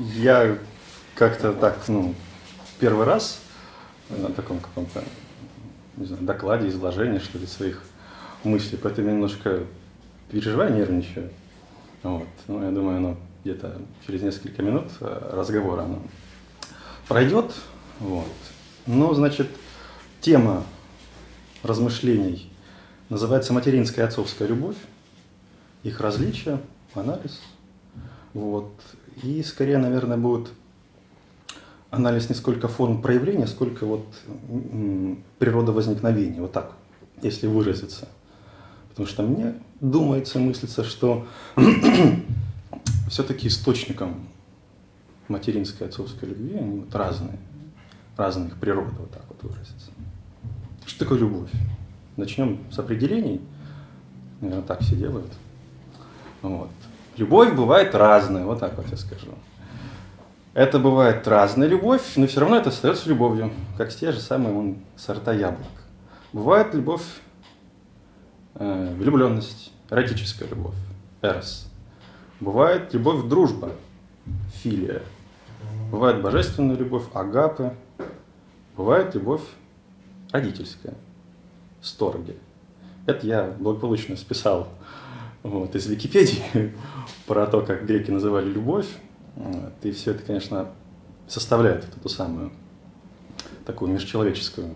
Я как-то так, ну, первый раз на таком каком-то, не знаю, докладе, изложении, что ли, своих мыслей, поэтому немножко переживаю, нервничаю. Вот. Ну, я думаю, ну, где-то через несколько минут э, разговора оно пройдет. Вот. Ну, значит, тема размышлений называется «Материнская и отцовская любовь», их различия, анализ. Вот. И скорее, наверное, будет анализ не сколько форм проявления, сколько вот природа возникновения, вот так, если выразиться. Потому что мне думается, мыслится, что все-таки источником материнской и отцовской любви они вот разные, разные их природы, вот так вот выразиться. Что такое любовь? Начнем с определений. Наверное, так все делают. Вот. Любовь бывает разная, вот так вот я скажу. Это бывает разная любовь, но все равно это остается любовью, как те же самые вон, сорта яблок. Бывает любовь, э, влюбленность, эротическая любовь, эрос. Бывает любовь, дружба, филия. Бывает божественная любовь, агапы. Бывает любовь родительская, сторги. Это я благополучно списал вот, из Википедии про то, как греки называли любовь. Вот, и все это, конечно, составляет эту самую такую межчеловеческую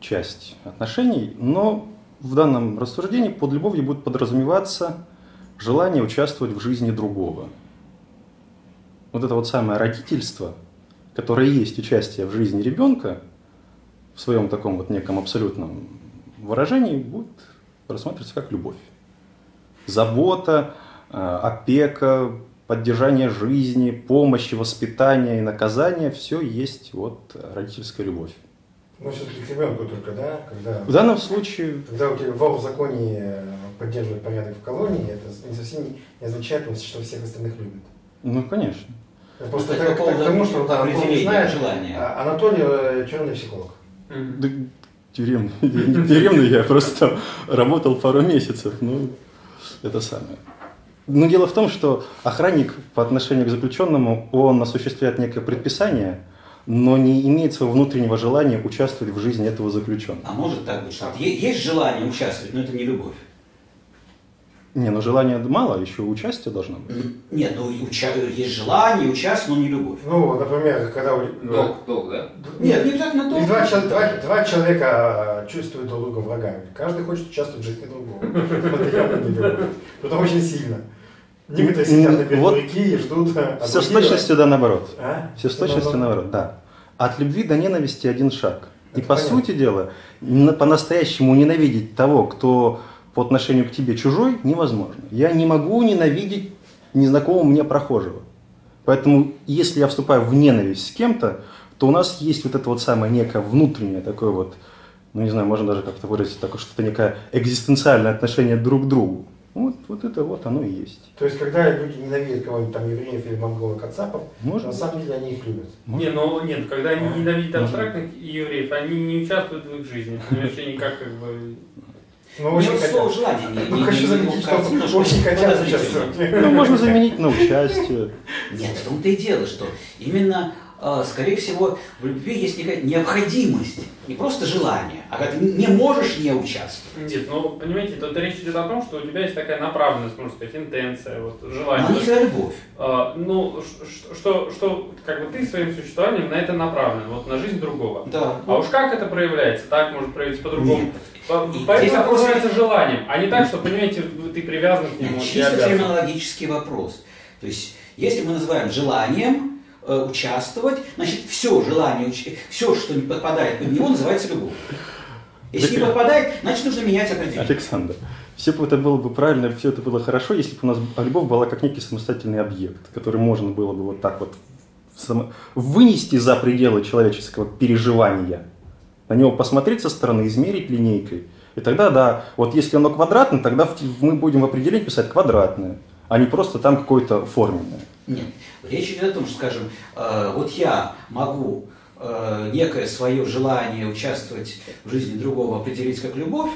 часть отношений, но в данном рассуждении под любовью будет подразумеваться желание участвовать в жизни другого. Вот это вот самое родительство, которое есть участие в жизни ребенка, в своем таком вот неком абсолютном выражении, будет рассматриваться как любовь забота, э, опека, поддержание жизни, помощь, воспитание и наказание – все есть вот родительская любовь. Ну, все-таки к ребенку только, да? Когда, в данном случае... Когда у тебя в законе поддерживает порядок в колонии, это не совсем не означает, что всех остальных любят. Ну, конечно. Просто это, это, это к тому, что да, Анатолий знает, желания. А, Анатолий э, черный психолог. Да, тюремный, не тюремный, я просто работал пару месяцев. Ну, это самое. Но дело в том, что охранник по отношению к заключенному, он осуществляет некое предписание, но не имеет своего внутреннего желания участвовать в жизни этого заключенного. А может так быть, что есть желание участвовать, но это не любовь? Не, ну желания мало, еще участие должно быть. Нет, ну уча... есть желание, участие, но не любовь. Ну, например, когда... Долг, долг, да? Нет, не обязательно долг. Два, два, два человека чувствуют друг друга врагами. Каждый хочет участвовать в жизни другого. Это явно не любовь. Это очень сильно. Некоторые сидят на берегу вот реки и ждут... А Все с точностью да наоборот. А? Все с точностью наоборот, да. От любви до ненависти один шаг. И по сути дела, по-настоящему ненавидеть того, кто по отношению к тебе чужой невозможно. Я не могу ненавидеть незнакомого мне прохожего. Поэтому, если я вступаю в ненависть с кем-то, то у нас есть вот это вот самое некое внутреннее такое вот, ну не знаю, можно даже как-то выразить такое, что-то некое экзистенциальное отношение друг к другу. Вот, вот это вот оно и есть. То есть, когда люди ненавидят кого-нибудь там евреев или монголов, кацапов, Может? на самом деле они их любят. Может? Не, ну нет, когда они ненавидят абстрактных евреев, они не участвуют в их жизни. Они вообще никак как бы ну, очень хотят. слово желание не, ну, не, хочу заменить, что очень хотят участвовать. Ну, можно заменить на участие. Нет, в том-то и дело, что именно а, скорее всего, в любви есть некая необходимость, не просто желание, а когда ты не можешь не участвовать. Нет, ну, понимаете, тут речь идет о том, что у тебя есть такая направленность, можно сказать, интенция, вот, желание. Но не всегда любовь. А, ну, что, что, как бы ты своим существованием на это направлен, вот на жизнь другого. Да. А уж как это проявляется? Так может проявиться по-другому. Поэтому это называется желанием, а не так, что, понимаете, ты привязан к нему. Чисто терминологический вопрос. То есть, если мы называем желанием, Э, участвовать, значит, все желание, все, что не подпадает под него, называется любовь. Если не подпадает, значит, нужно менять определение. Александр, все бы это было бы правильно, все это было хорошо, если бы у нас любовь была как некий самостоятельный объект, который можно было бы вот так вот вынести за пределы человеческого переживания, на него посмотреть со стороны, измерить линейкой. И тогда, да, вот если оно квадратное, тогда мы будем в определении писать квадратное, а не просто там какое-то форменное. Нет. Речь идет о том, что, скажем, э, вот я могу э, некое свое желание участвовать в жизни другого определить как любовь,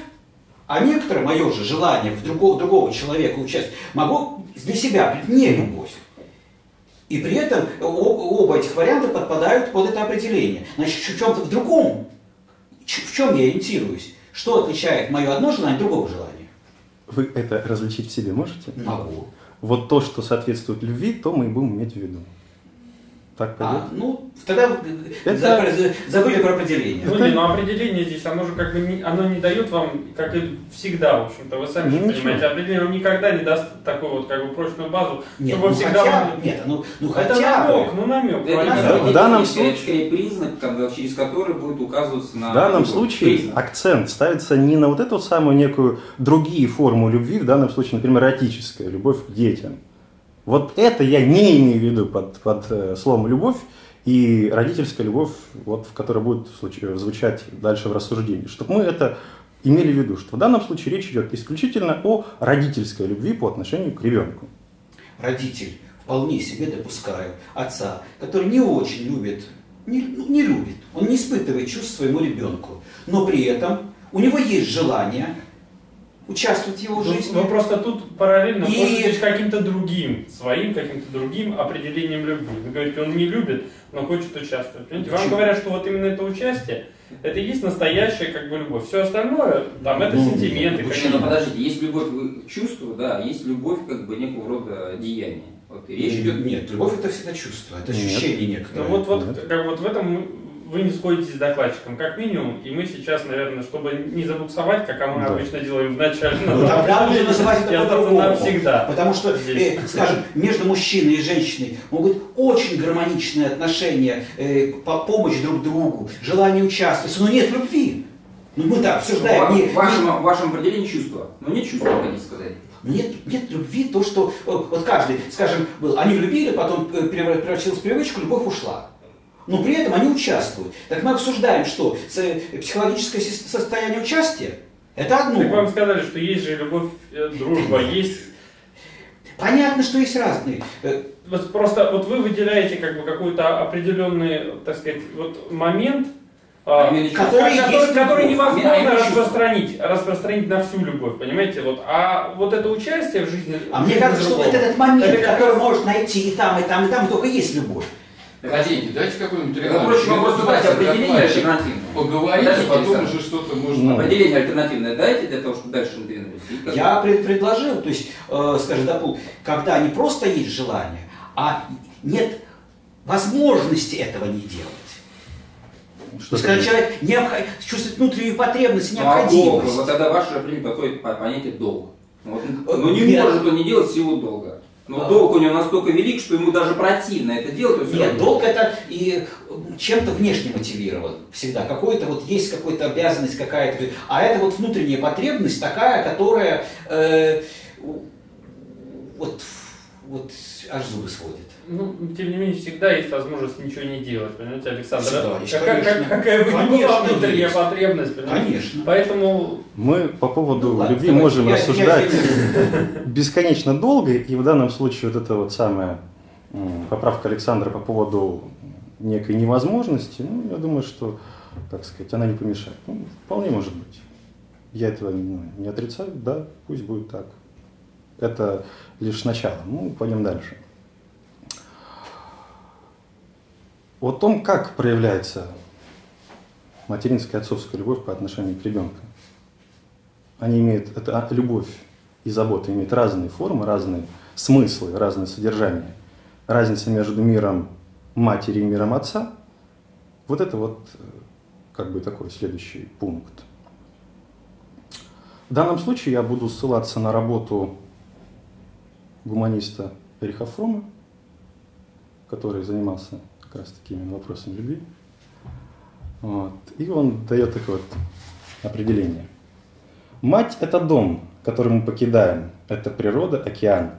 а некоторое мое же желание в другого, другого человека участвовать могу для себя не любовь. И при этом оба этих варианта подпадают под это определение. Значит, в чем-то в другом, в чем я ориентируюсь? Что отличает мое одно желание от другого желания? Вы это различить в себе можете? Могу. Вот то, что соответствует любви, то мы и будем иметь в виду. Так пойдет? А, ну, тогда это... забыли про определение. Ну, не, но определение здесь, оно же как бы не, оно не дает вам, как и всегда, в общем-то, вы сами ну, понимаете, определение вам никогда не даст такую вот как бы прочную базу, нет, чтобы ну, всегда хотя, вам... Нет, ну, ну это хотя намек, ну намек. Это, это, в данном случае... скорее признак, как бы, через который будет указываться на... В данном случае признак. акцент ставится не на вот эту самую некую другие форму любви, в данном случае, например, эротическая, любовь к детям. Вот это я не имею в виду под, под э, словом «любовь», и родительская любовь, вот, в которой будет звучать дальше в рассуждении. Чтобы мы это имели в виду, что в данном случае речь идет исключительно о родительской любви по отношению к ребенку. Родитель вполне себе допускаю отца, который не очень любит, не, ну, не любит, он не испытывает чувств своему ребенку, но при этом у него есть желание участвовать в его жизни. Но просто тут параллельно и... пользуетесь каким-то другим, своим каким-то другим определением любви. Вы говорите, он не любит, но хочет участвовать. Понимаете? Вам говорят, что вот именно это участие, это и есть настоящая как бы любовь. Все остальное, там, это ну, сентименты. Почему? Подождите, есть любовь к чувству, да, есть любовь как бы некого рода деяния. Вот, речь идет, нет, любовь это всегда чувство, это ощущение некоторое. Ну, вот, вот, как вот в этом вы не сходитесь с докладчиком, как минимум, и мы сейчас, наверное, чтобы не забуксовать, как мы да. обычно делаем в начале, ну, тогда нужно называть это по-другому. навсегда. Потому что, э, скажем, между мужчиной и женщиной могут очень гармоничные отношения, э, помощь друг другу, желание участвовать, но нет любви. Ну мы так обсуждаем. В, не, вашем, не... в вашем определении чувства, но нет чувства, хотите сказать. Нет, нет любви, то, что вот каждый, скажем, был, они любили, потом э, превратилась в привычку, любовь ушла но при этом они участвуют. Так мы обсуждаем, что психологическое состояние участия – это одно. Так вам сказали, что есть же любовь, э, дружба, есть... Понятно, что есть разные. Э, вот просто вот вы выделяете как бы какой-то определенный, так сказать, вот момент, а, который, который, который невозможно распространить, распространить на всю любовь, понимаете? Вот, а вот это участие в жизни... А мне кажется, что вот этот момент, это который раз... может найти и там, и там, и там, только есть любовь. Погодите, дайте какой-нибудь регламент. Проще вопрос задать определение альтернативное. Поговорить, а потом уже что-то можно... Ну. Определение альтернативное дайте для того, чтобы дальше двинулись. Я пред предложил, то есть, э, скажем, допустим, когда не просто есть желание, а нет возможности этого не делать. Что есть, когда человек необх... чувствует внутреннюю потребность, необходимость. Ну, а долг, вот тогда ваше определение подходит понятие долг. Вот. Но ну, не Нет. может он не делать всего долга. Но долг у него настолько велик, что ему даже противно это делать. Нет, долг это и чем-то внешне мотивирован всегда. Какой-то вот есть какая-то обязанность какая-то. А это вот внутренняя потребность такая, которая э, вот, вот аж зубы сводит. Ну, тем не менее, всегда есть возможность ничего не делать, понимаете, Александр? Всегда, какая, как, какая бы ни была внутренняя есть. потребность, понимаете? Конечно. Поэтому... Мы по поводу ну, любви ладно, можем я, рассуждать я, бесконечно долго, и в данном случае вот эта вот самая поправка Александра по поводу некой невозможности, ну, я думаю, что, так сказать, она не помешает. Ну, вполне может быть. Я этого ну, не отрицаю, да, пусть будет так. Это лишь начало. Ну, пойдем дальше. О том, как проявляется материнская и отцовская любовь по отношению к ребенку. Они имеют, это любовь и забота имеют разные формы, разные смыслы, разные содержания. Разница между миром матери и миром отца, вот это вот как бы такой следующий пункт. В данном случае я буду ссылаться на работу гуманиста Эриха Фрома, который занимался как раз таки именно любви. Вот. И он дает такое вот определение. Мать – это дом, который мы покидаем. Это природа, океан.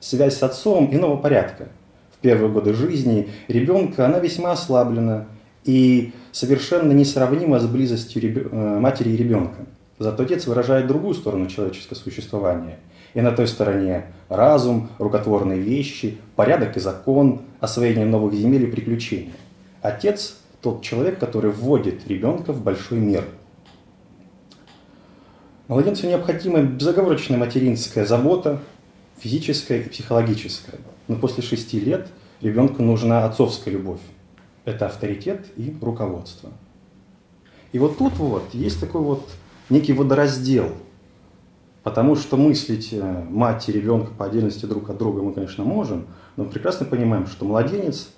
Связь с отцом иного порядка. В первые годы жизни ребенка она весьма ослаблена и совершенно несравнима с близостью. Э, матери и ребенка. Зато отец выражает другую сторону человеческого существования – и на той стороне разум, рукотворные вещи, порядок и закон, освоение новых земель и приключения. Отец – тот человек, который вводит ребенка в большой мир. Младенцу необходима безоговорочная материнская забота, физическая и психологическая. Но после шести лет ребенку нужна отцовская любовь. Это авторитет и руководство. И вот тут вот есть такой вот некий водораздел, потому что мыслить э, мать и ребенка по отдельности друг от друга мы, конечно, можем, но мы прекрасно понимаем, что младенец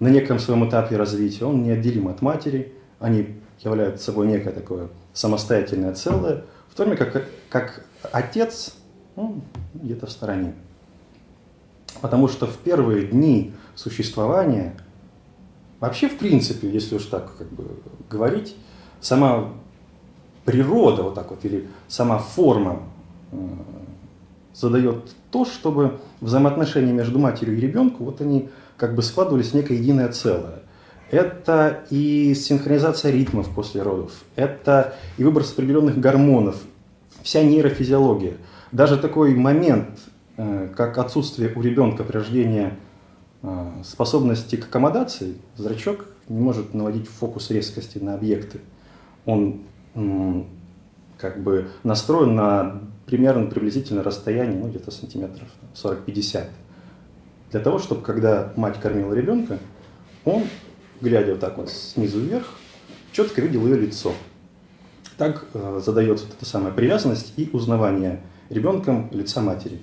на неком своем этапе развития, он неотделим от матери, они являются собой некое такое самостоятельное целое, в то время как, как отец ну, где-то в стороне. Потому что в первые дни существования, вообще в принципе, если уж так как бы говорить, сама природа вот так вот, или сама форма э, задает то, чтобы взаимоотношения между матерью и ребенком, вот они как бы складывались в некое единое целое. Это и синхронизация ритмов после родов, это и выброс определенных гормонов, вся нейрофизиология. Даже такой момент, э, как отсутствие у ребенка при рождении э, способности к аккомодации, зрачок не может наводить фокус резкости на объекты – он как бы настроен на примерно приблизительно расстояние, ну где-то сантиметров 40-50. Для того, чтобы когда мать кормила ребенка, он, глядя вот так вот снизу вверх, четко видел ее лицо. Так э, задается вот эта самая привязанность и узнавание ребенком лица матери.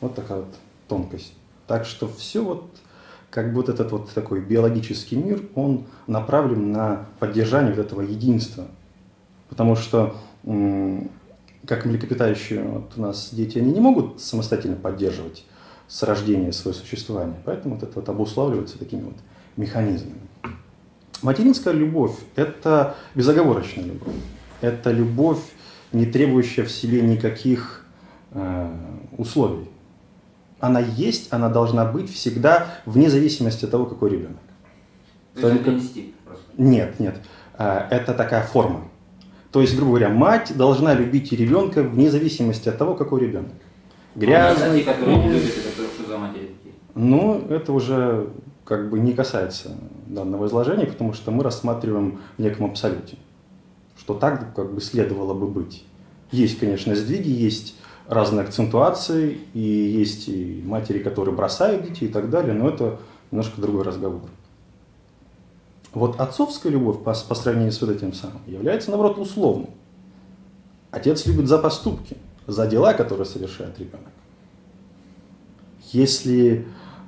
Вот такая вот тонкость. Так что все вот как бы вот этот вот такой биологический мир, он направлен на поддержание вот этого единства. Потому что, как млекопитающие, вот у нас дети, они не могут самостоятельно поддерживать с рождения свое существование. Поэтому вот это вот обуславливается такими вот механизмами. Материнская любовь – это безоговорочная любовь. Это любовь, не требующая в себе никаких э, условий она есть, она должна быть всегда, вне зависимости от того, какой ребенок. То есть это инстинкт просто? Нет, нет. А, это такая форма. То есть, грубо говоря, мать должна любить ребенка вне зависимости от того, какой ребенок. Грязный. А которые не любят, это что за такие? Ну, это уже как бы не касается данного изложения, потому что мы рассматриваем в неком абсолюте, что так как бы следовало бы быть. Есть, конечно, сдвиги, есть разные акцентуации, и есть и матери, которые бросают детей и так далее, но это немножко другой разговор. Вот отцовская любовь по, по сравнению с вот этим самым является, наоборот, условной. Отец любит за поступки, за дела, которые совершает ребенок. Если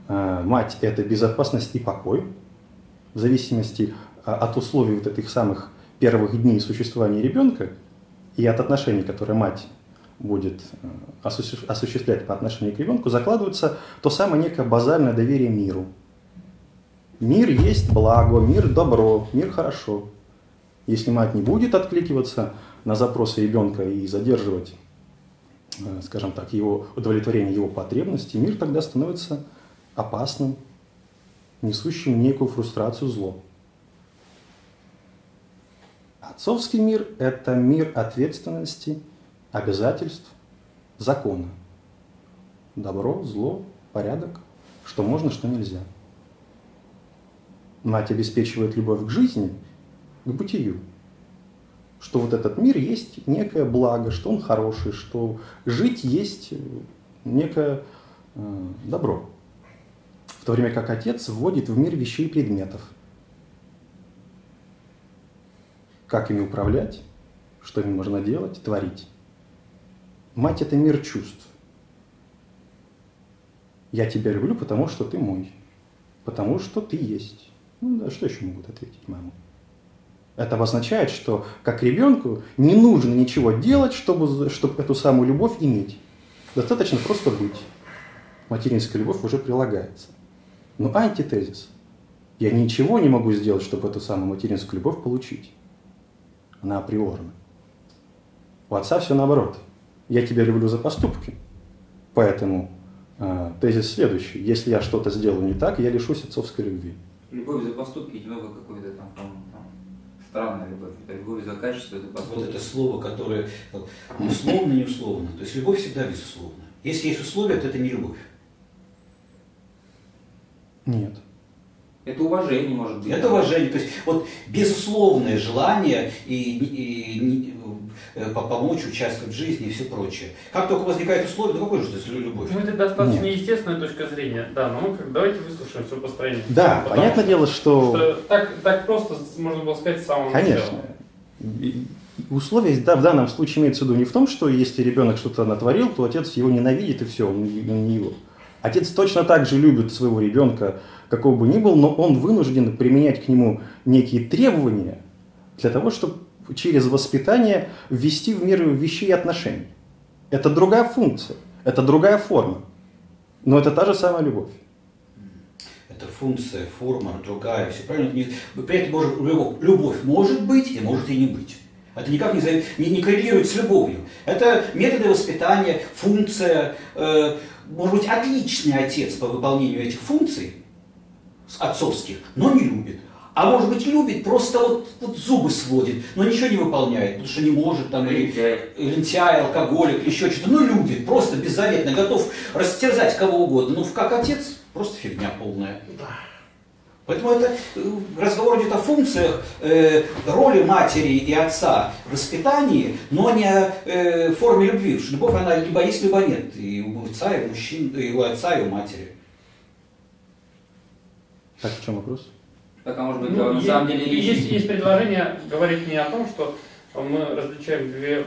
э, мать – это безопасность и покой, в зависимости а, от условий вот этих самых первых дней существования ребенка и от отношений, которые мать будет э, осуществлять по отношению к ребенку, закладывается то самое некое базальное доверие миру. Мир есть благо, мир добро, мир хорошо. Если мать не будет откликиваться на запросы ребенка и задерживать, э, скажем так, его удовлетворение его потребностей, мир тогда становится опасным, несущим некую фрустрацию зло. Отцовский мир – это мир ответственности обязательств, закона. Добро, зло, порядок, что можно, что нельзя. Мать обеспечивает любовь к жизни, к бытию. Что вот этот мир есть некое благо, что он хороший, что жить есть некое э, добро. В то время как отец вводит в мир вещей и предметов. Как ими управлять, что ими можно делать, творить. Мать – это мир чувств. Я тебя люблю, потому что ты мой. Потому что ты есть. Ну да, что еще могут ответить маму? Это обозначает, что как ребенку не нужно ничего делать, чтобы, чтобы эту самую любовь иметь. Достаточно просто быть. Материнская любовь уже прилагается. Но антитезис. Я ничего не могу сделать, чтобы эту самую материнскую любовь получить. Она априорна. У отца все наоборот – я тебя люблю за поступки. Поэтому э, тезис следующий. Если я что-то сделаю не так, я лишусь отцовской любви. Любовь за поступки немного какой-то там, там, там странная любовь. Это любовь за качество, это поступки. Вот это слово, которое условно, не условно. То есть любовь всегда безусловна. Если есть условия, то это не любовь. Нет. Это уважение, может быть. Это уважение. То есть вот безусловное желание и, и, и помочь, участвовать в жизни и все прочее. Как только возникает условие, ну какой же это любовь? Ну это достаточно Нет. естественная точка зрения, да, но мы как, давайте выслушаем все построение. Да, понятное дело, что... что так, так просто можно было сказать с самого Конечно. начала. Условия да, в данном случае имеется в виду не в том, что если ребенок что-то натворил, то отец его ненавидит и все, он, он не его. Отец точно так же любит своего ребенка, какого бы ни был, но он вынужден применять к нему некие требования для того, чтобы через воспитание ввести в мир вещей и отношений. Это другая функция, это другая форма, но это та же самая любовь. Это функция, форма, другая, все правильно. При этом может, любовь может быть и может и не быть. Это никак не, не, не коррелирует с любовью. Это методы воспитания, функция. Э, может быть, отличный отец по выполнению этих функций, отцовских, но не любит. А может быть любит, просто вот, вот зубы сводит, но ничего не выполняет, потому что не может, там, или лентяй, алкоголик, или еще что-то, ну любит, просто беззаветно, готов растерзать кого угодно. Ну, как отец, просто фигня полная. Поэтому это э, разговор идет о функциях э, роли матери и отца в воспитании, но не о э, форме любви. Потому что любовь, она либо есть, либо нет. И у отца, и у мужчин, и у отца, и у матери. Так, в чем вопрос? Так, а может быть, ну, на есть, самом деле... Есть, есть предложение говорить не о том, что мы различаем две,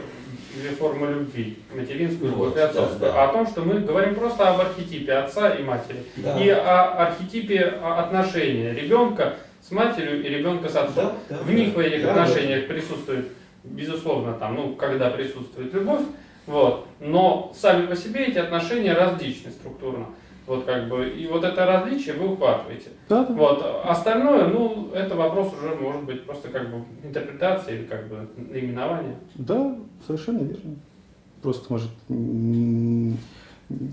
две формы любви, материнскую любовь вот, и отцовскую, да, да. а о том, что мы говорим просто об архетипе отца и матери. Да. И о архетипе отношения ребенка с матерью и ребенка с отцом. Да, да, в них, в этих да, отношениях да. присутствует, безусловно, там, ну, когда присутствует любовь, вот, но сами по себе эти отношения различны структурно. Вот как бы, и вот это различие вы ухватываете. Да, да. Вот. Остальное, ну, это вопрос уже может быть просто как бы интерпретация или как бы наименование. Да, совершенно верно. Просто может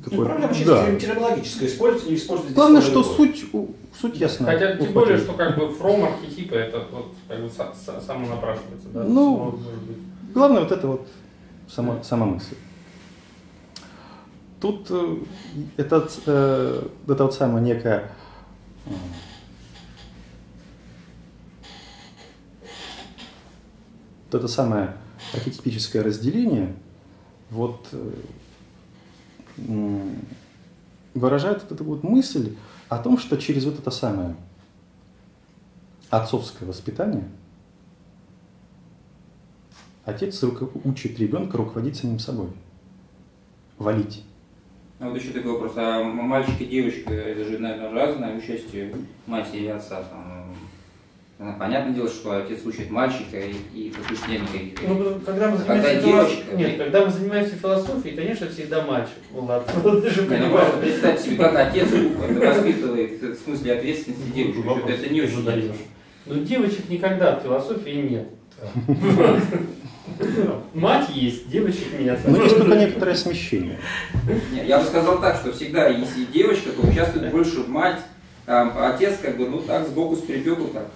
какой... Ну, проблема чисто да. терминологическая, использовать, не использовать. Главное, что суть, суть ясна. Хотя, тем более, что как бы фром архетипа, это вот как бы само напрашивается. Да? Ну, главное вот это вот сама, да. сама мысль. Тут э, этот, э, это вот самое некое э, вот это самое архетипическое разделение вот выражает вот эту вот мысль о том, что через вот это самое отцовское воспитание отец учит ребенка руководить самим собой, валить. А вот еще такой вопрос, а мальчик и девочка, это же, наверное, разное участие матери и отца. Там, ну, понятное дело, что отец учит мальчика и, и попустения никаких. Ну, когда мы занимаемся когда девочка, Нет, когда мы занимаемся философией, конечно, всегда мальчик. Ну ладно, ты же понимаешь. Ну, просто представь себе, как отец воспитывает в смысле ответственности девочку. Это не очень. Но девочек никогда в философии нет. Мать есть, девочек нет. Ну, есть только некоторое смещение. Нет, я бы сказал так, что всегда, если девочка, то участвует больше мать, а отец как бы, ну так, сбоку с припеку так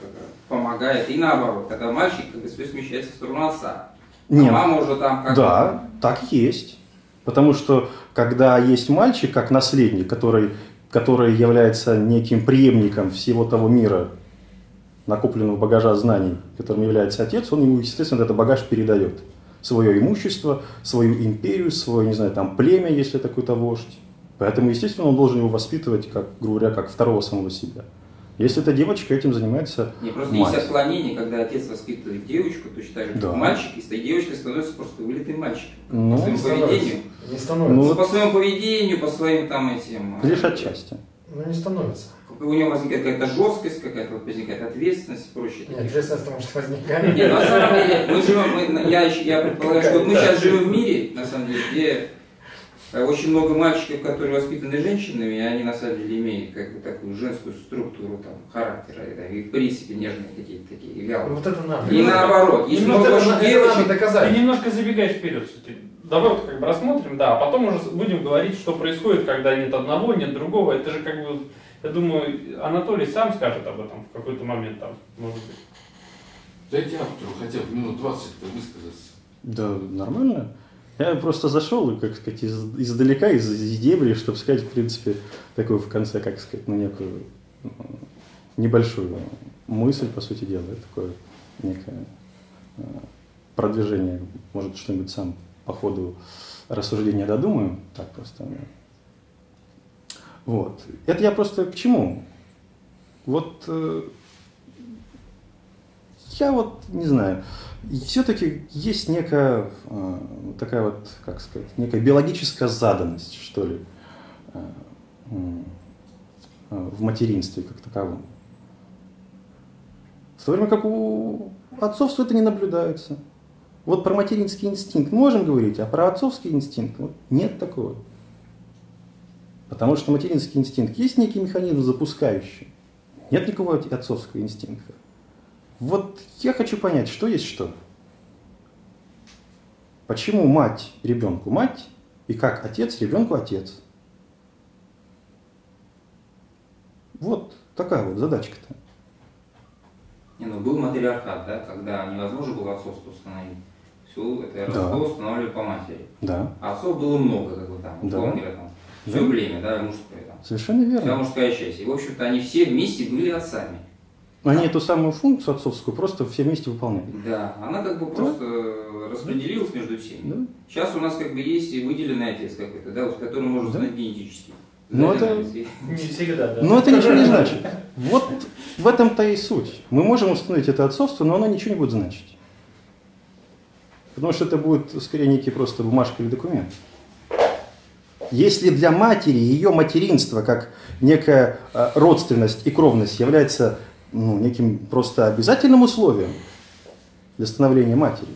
помогает. И наоборот, когда мальчик как бы все смещается в сторону отца. А Нет. мама уже там как Да, так есть. Потому что когда есть мальчик как наследник, который, который является неким преемником всего того мира, накопленного багажа знаний, которым является отец, он ему, естественно, этот багаж передает. Свое имущество, свою империю, свое, не знаю, там, племя, если это какой-то вождь. Поэтому, естественно, он должен его воспитывать, как, грубо говоря, как второго самого себя. Если эта девочка этим занимается Не, просто мать. есть отклонение, когда отец воспитывает девочку, точно так же, да. как мальчик, и девочка становится просто вылитым мальчиком. Ну, по своему поведению. Не становится. Ну, по своему поведению, по своим там этим... Лишь отчасти. Ну, не становится у него возникает какая-то жесткость, какая-то возникает ответственность и прочее. Нет, ответственность может возникать. Нет, на самом деле, мы живем, мы, я, я предполагаю, что мы сейчас живем в мире, на самом деле, где э, очень много мальчиков, которые воспитаны женщинами, и они на самом деле имеют как бы такую женскую структуру там, характера, и в принципе нежные какие-то такие вялые. Вот это надо. И наоборот, если много вот девочек... Ты немножко забегаешь вперед, кстати. Давай вот как бы рассмотрим, да, а потом уже будем говорить, что происходит, когда нет одного, нет другого. Это же как бы я думаю, Анатолий сам скажет об этом в какой-то момент, там, может быть. Дайте автору хотя бы минут 20 высказаться. Да, нормально. Я просто зашел, как сказать, из, издалека, из, из дебри, чтобы сказать, в принципе, такую в конце, как сказать, ну, некую небольшую мысль, по сути дела, такое некое, продвижения, может, что-нибудь сам по ходу рассуждения додумаю, так просто. Вот. Это я просто к чему? Вот э, я вот не знаю, все-таки есть некая э, такая вот, как сказать, некая биологическая заданность, что ли, э, в материнстве как таковом. В то время как у отцовства это не наблюдается. Вот про материнский инстинкт можем говорить, а про отцовский инстинкт вот нет такого. Потому что материнский инстинкт есть некий механизм запускающий. Нет никакого отцовского инстинкта. Вот я хочу понять, что есть что. Почему мать ребенку мать, и как отец ребенку отец. Вот такая вот задачка-то. Не, ну был матриархат, да, когда невозможно было отцовство установить. Все это да. устанавливали по матери. Да. А отцов было много, как бы там, да. говоря, там, все да. племя, да, мужское там. Совершенно верно. Вся мужская часть. И, в общем-то, они все вместе были отцами. Они да. эту самую функцию отцовскую просто все вместе выполняли. Да, она как бы да. просто распределилась между всеми. Да. Сейчас у нас как бы есть выделенный отец какой-то, да, с которым можно да. знать генетически. Но это... Не всегда, да. Но это ничего не значит. Вот в этом-то и суть. Мы можем установить это отцовство, но оно ничего не будет значить. Потому что это будет скорее некий просто бумажка или документ. Если для матери ее материнство как некая а, родственность и кровность является ну, неким просто обязательным условием для становления матери,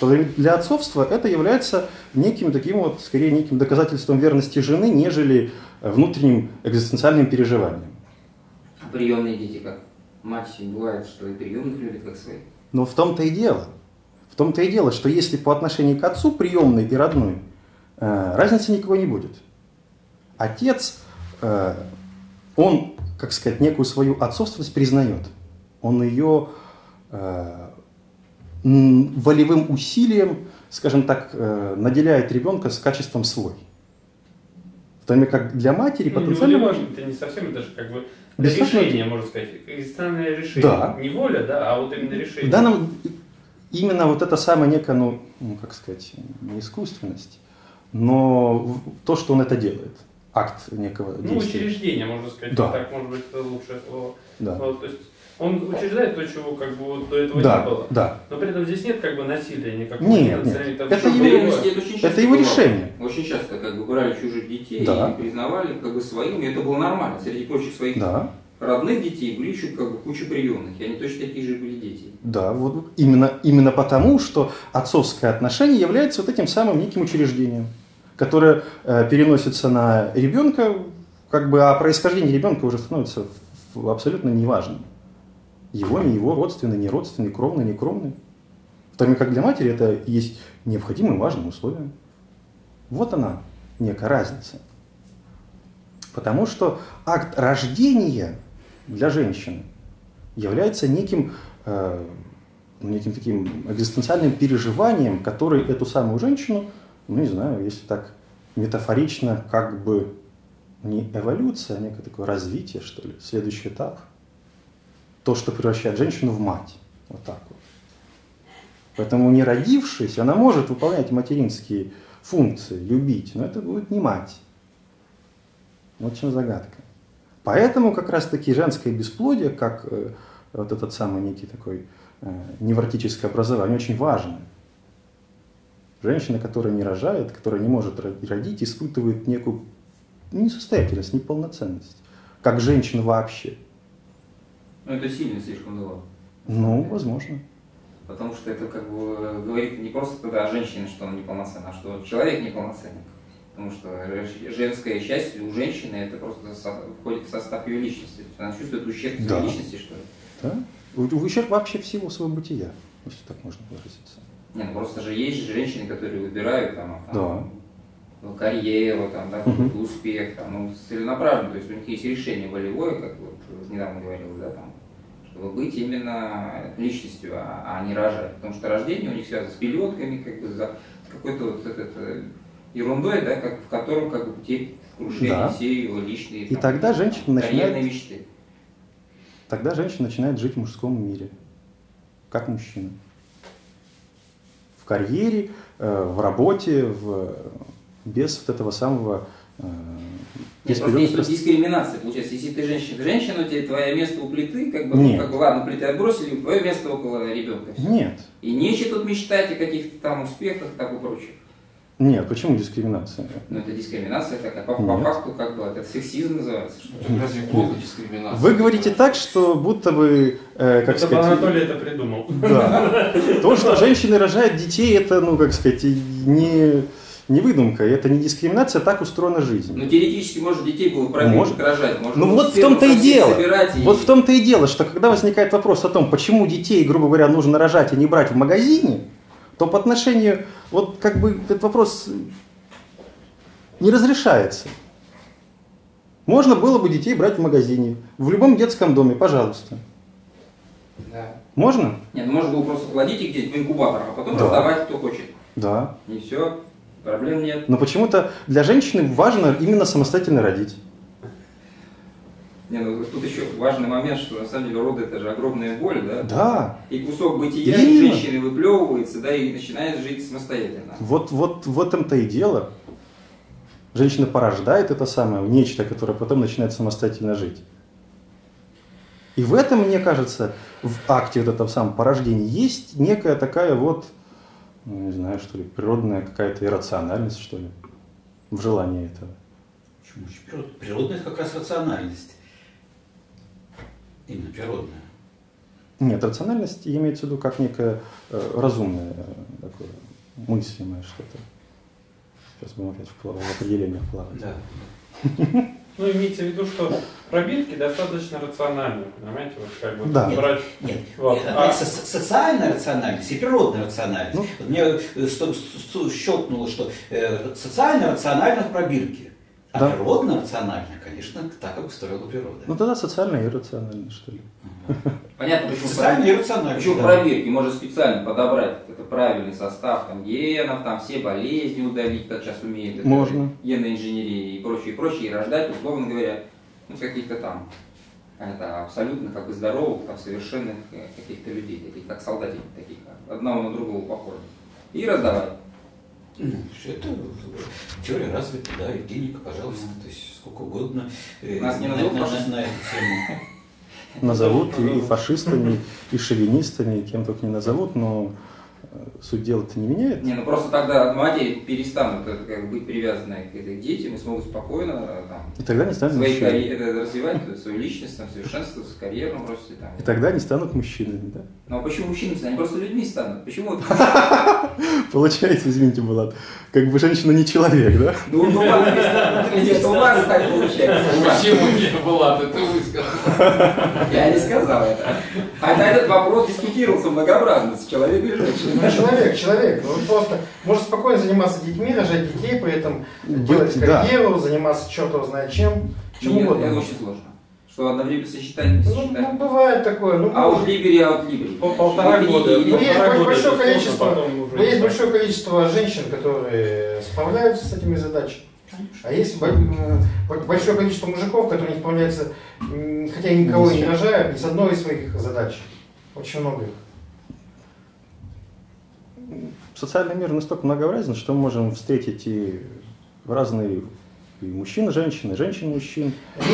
то для отцовства это является неким таким вот, скорее неким доказательством верности жены, нежели внутренним экзистенциальным переживанием. А приемные дети как? Мать бывает, что и приемных любит как своих. Но в том-то и дело. В том-то и дело, что если по отношению к отцу приемный и родной, э, разницы никакой не будет. Отец, э, он, как сказать, некую свою отцовственность признает. Он ее э, волевым усилием, скажем так, э, наделяет ребенка с качеством свой. В то время как для матери ну, потенциально важно. Это не совсем, это же как бы решение, можно сказать, экзистенциальное решение. Да. Не воля, да, а вот именно решение. В данном именно вот это самая некая, ну, ну, как сказать, не искусственность, но то, что он это делает, акт некого ну, действия. Ну, учреждение, можно сказать, да. так, может быть, это лучшее слово. Да. Вот, то есть он учреждает то, чего как бы вот до этого да, не было. Да. Но при этом здесь нет как бы насилия никакого. Нет, нет. Это, это его, это, это его решение. Очень часто как бы брали чужих детей да. и признавали как бы своим, и это было нормально. Среди прочих своих да родных детей были еще как бы куча приемных, и они точно такие же были дети. Да, вот именно, именно потому, что отцовское отношение является вот этим самым неким учреждением, которое э, переносится на ребенка, как бы, а происхождение ребенка уже становится абсолютно неважным. Его, не его, родственный, не родственный, кровный, не кровный. В то время как для матери это есть необходимым важным условием. Вот она, некая разница. Потому что акт рождения для женщины является неким, э, неким таким экзистенциальным переживанием, который эту самую женщину, ну не знаю, если так метафорично, как бы не эволюция, а некое такое развитие, что ли, следующий этап. То, что превращает женщину в мать. Вот так вот. Поэтому не родившись, она может выполнять материнские функции, любить, но это будет не мать. Вот чем загадка. Поэтому как раз-таки женское бесплодие, как э, вот этот самый некий такой э, невротическое образование, очень важно. Женщина, которая не рожает, которая не может родить, испытывает некую несостоятельность, неполноценность. Как женщина вообще. Ну, это сильно слишком было. Ну, возможно. Потому что это как бы говорит не просто тогда о женщине, что она неполноценна, а что человек неполноценный. Потому что женское счастье у женщины это просто входит в состав ее личности. Она чувствует ущерб да. своей личности, что ли. Да. Ущерб вообще всего своего бытия, если так можно выразиться. Не, ну просто же есть же женщины, которые выбирают там, там да. Карьеру, там, да, угу. успех, там, ну, целенаправленно, то есть у них есть решение волевое, как вот недавно говорил, да, там, чтобы быть именно личностью, а, а не рожать. Потому что рождение у них связано с пилотками, как бы за какой-то вот этот э, ерундой, да, как, в котором как бы те крушение да. все его личные И там, тогда женщина начинает, мечты. Тогда женщина начинает жить в мужском мире. как мужчина. В карьере, э, в работе, в, без вот этого самого э, Нет, просто есть тут дискриминация, получается. Если ты женщина, женщина, у тебя твое место у плиты, как бы, ну, Нет. как бы ладно, плиты отбросили, твое место около ребенка. Нет. И нечего тут мечтать о каких-то там успехах и так и прочее. Нет, почему дискриминация? Но это дискриминация такая, по, по факту, как бы, это сексизм называется. Что ли. Разве полная дискриминация? Вы говорите так, что будто бы, э, как Это сказать, Анатолий это придумал. да. то, что женщины рожают детей, это, ну, как сказать, не, не выдумка, это не дискриминация, так устроена жизнь. Ну, теоретически, может, детей было пробирках Может. рожать. Можно Ну вот в том-то и дело. и- Вот в том-то и дело, что когда возникает вопрос о том, почему детей, грубо говоря, нужно рожать, а не брать в магазине, то по отношению, вот как бы этот вопрос не разрешается. Можно было бы детей брать в магазине, в любом детском доме, пожалуйста. Да. Можно? Не, ну можно было просто плодить их где-нибудь в инкубатор, а потом Да. раздавать кто хочет. Да. И все, проблем нет. Но почему-то для женщины важно именно самостоятельно родить. Не, ну тут еще важный момент, что на самом деле роды это же огромная боль, да? Да. И кусок бытия Именно. женщины выплевывается, да, и начинает жить самостоятельно. Вот, вот в этом-то и дело. Женщина порождает это самое, нечто, которое потом начинает самостоятельно жить. И в этом, мне кажется, в акте вот этом самом порождении есть некая такая вот, ну, не знаю, что ли, природная какая-то иррациональность, что ли, в желании этого. Почему Природная как раз рациональность. Именно природная. Нет, рациональность имеется в виду как некое э, разумное э, такое, мыслимое что-то. Сейчас будем опять в, в определение плавать. Да. Ну, имеется в виду, что пробирки достаточно рациональны, понимаете, вот как бы Да. брать... Нет, Вот. это А- со- социальная рациональность и природная рациональность. Ну. Вот мне э, щелкнуло, что э, социально рационально в пробирке, а Да. природно рационально, конечно, так, как устроила природа. Ну тогда социально и иррационально, что ли. Понятно, почему, Социально и рационально. почему да. пробирки можно специально подобрать это правильный состав там, генов, там все болезни удалить, как сейчас умеет это Можно. генная инженерия и прочее, и прочее, и рождать, условно говоря, ну, каких-то там это абсолютно как бы здоровых, там, совершенных э, каких-то людей, таких как солдатики, таких, одного на другого похожих. И раздавать. Ну, это теория развита, да, Евгеника, пожалуйста, то есть сколько угодно э, Нас не на, назовут на- на- фашистами? на эту тему. Назовут и, и фашистами, и шовинистами, и кем только не назовут, но э, суть дела-то не меняет. Не, ну просто тогда матери перестанут это, как бы, быть привязанные к этой детям и смогут спокойно э, там, И тогда не станут свои мужчинами. карье- это, развивать э, свою личность, там, совершенствоваться в карьерном росте. Там. И тогда не станут мужчинами, да? Ну а почему мужчины? Они просто людьми станут. Почему? вот- Получается, извините, Булат, как бы женщина не человек, да? Ну, ну, это у вас так получается. Почему не была? Это вы. Я не сказал это. Хотя этот вопрос дискутировался многообразно с человеком и женщиной. Ну, человек, человек. Ну, просто может спокойно заниматься детьми, рожать детей, при этом делать карьеру, заниматься черт знает чем. Чем Нет, угодно. это очень сложно. Что одновременно сочетать, не Ну, сочетать. ну, бывает такое. Ну, А уж либери, а вот либери. Пол- полтора Или- года. или- Ну, есть Полтора года большое количество, сложно, потом уже ну, есть большое количество женщин, которые справляются с этими задачами. А есть м, большое количество мужиков, которые не справляются, хотя и никого не чем. рожают, ни с одной из своих задач. Очень много их. Социальный мир настолько многообразен, что мы можем встретить и разные и мужчин, и женщин, и женщин, и мужчин,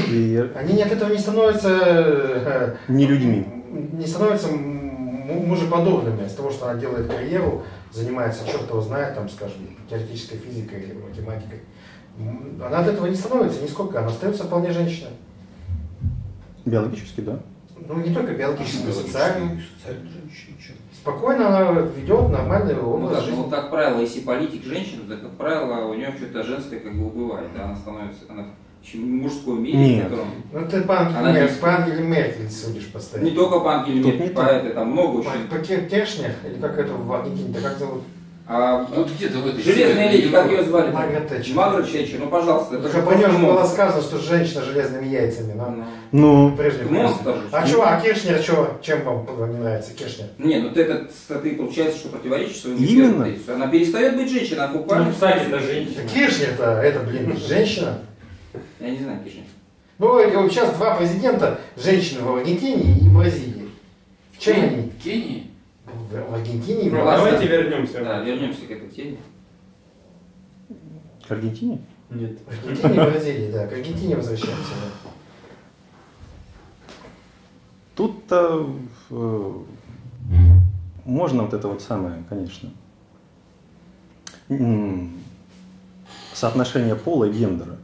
и Они не от этого не становятся э, не людьми. не становятся мужеподобными из того, что она делает карьеру, занимается черт его знает, там, скажем, теоретической физикой или математикой. Она от этого не становится нисколько, она остается вполне женщиной. Биологически, да. Ну, не только биологически, но и социально. Спокойно она ведет нормальный Ну, образ так, жизни. ну, как правило, если политик женщина, то, как правило, у нее что-то женское как бы убывает. Да? Она становится она общем, мужской мире, Нет. в котором Ну, ты по Ангеле, не- по Ангеле Меркель судишь не постоянно. только по Ангеле Меркель, не поэты, там много По, очень. по Кер- Кершнер, или как это в Аргентине, как зовут? А, Вот где-то в этой Железная леди, как ее звали? Маргарет Тэтчер. Маргарет Тэтчер, ну пожалуйста, это Уже же по нем просто было сказано, что женщина с железными яйцами. Но... Ну, Ну, Прежде это монстр. А что, а Киршнер, чё, чем вам, нравится Киршнер? Не, ну ты, это, ты получается, что противоречишь своему Именно. тезису. Она перестает быть женщиной, а буквально... Ну, кстати, это женщина. Киршнер-то, это, блин, женщина. Я не знаю, Кишин. Ну, сейчас два президента, женщины в Аргентине и в Бразилии. В чем они? В Кении? В, в Аргентине и в Ну, давайте вернемся. Да, вернемся к этой теме. К Аргентине? Нет. В Аргентине и Бразилии, да. К Аргентине возвращаемся. да. Тут-то э, можно вот это вот самое, конечно. Соотношение пола и гендера.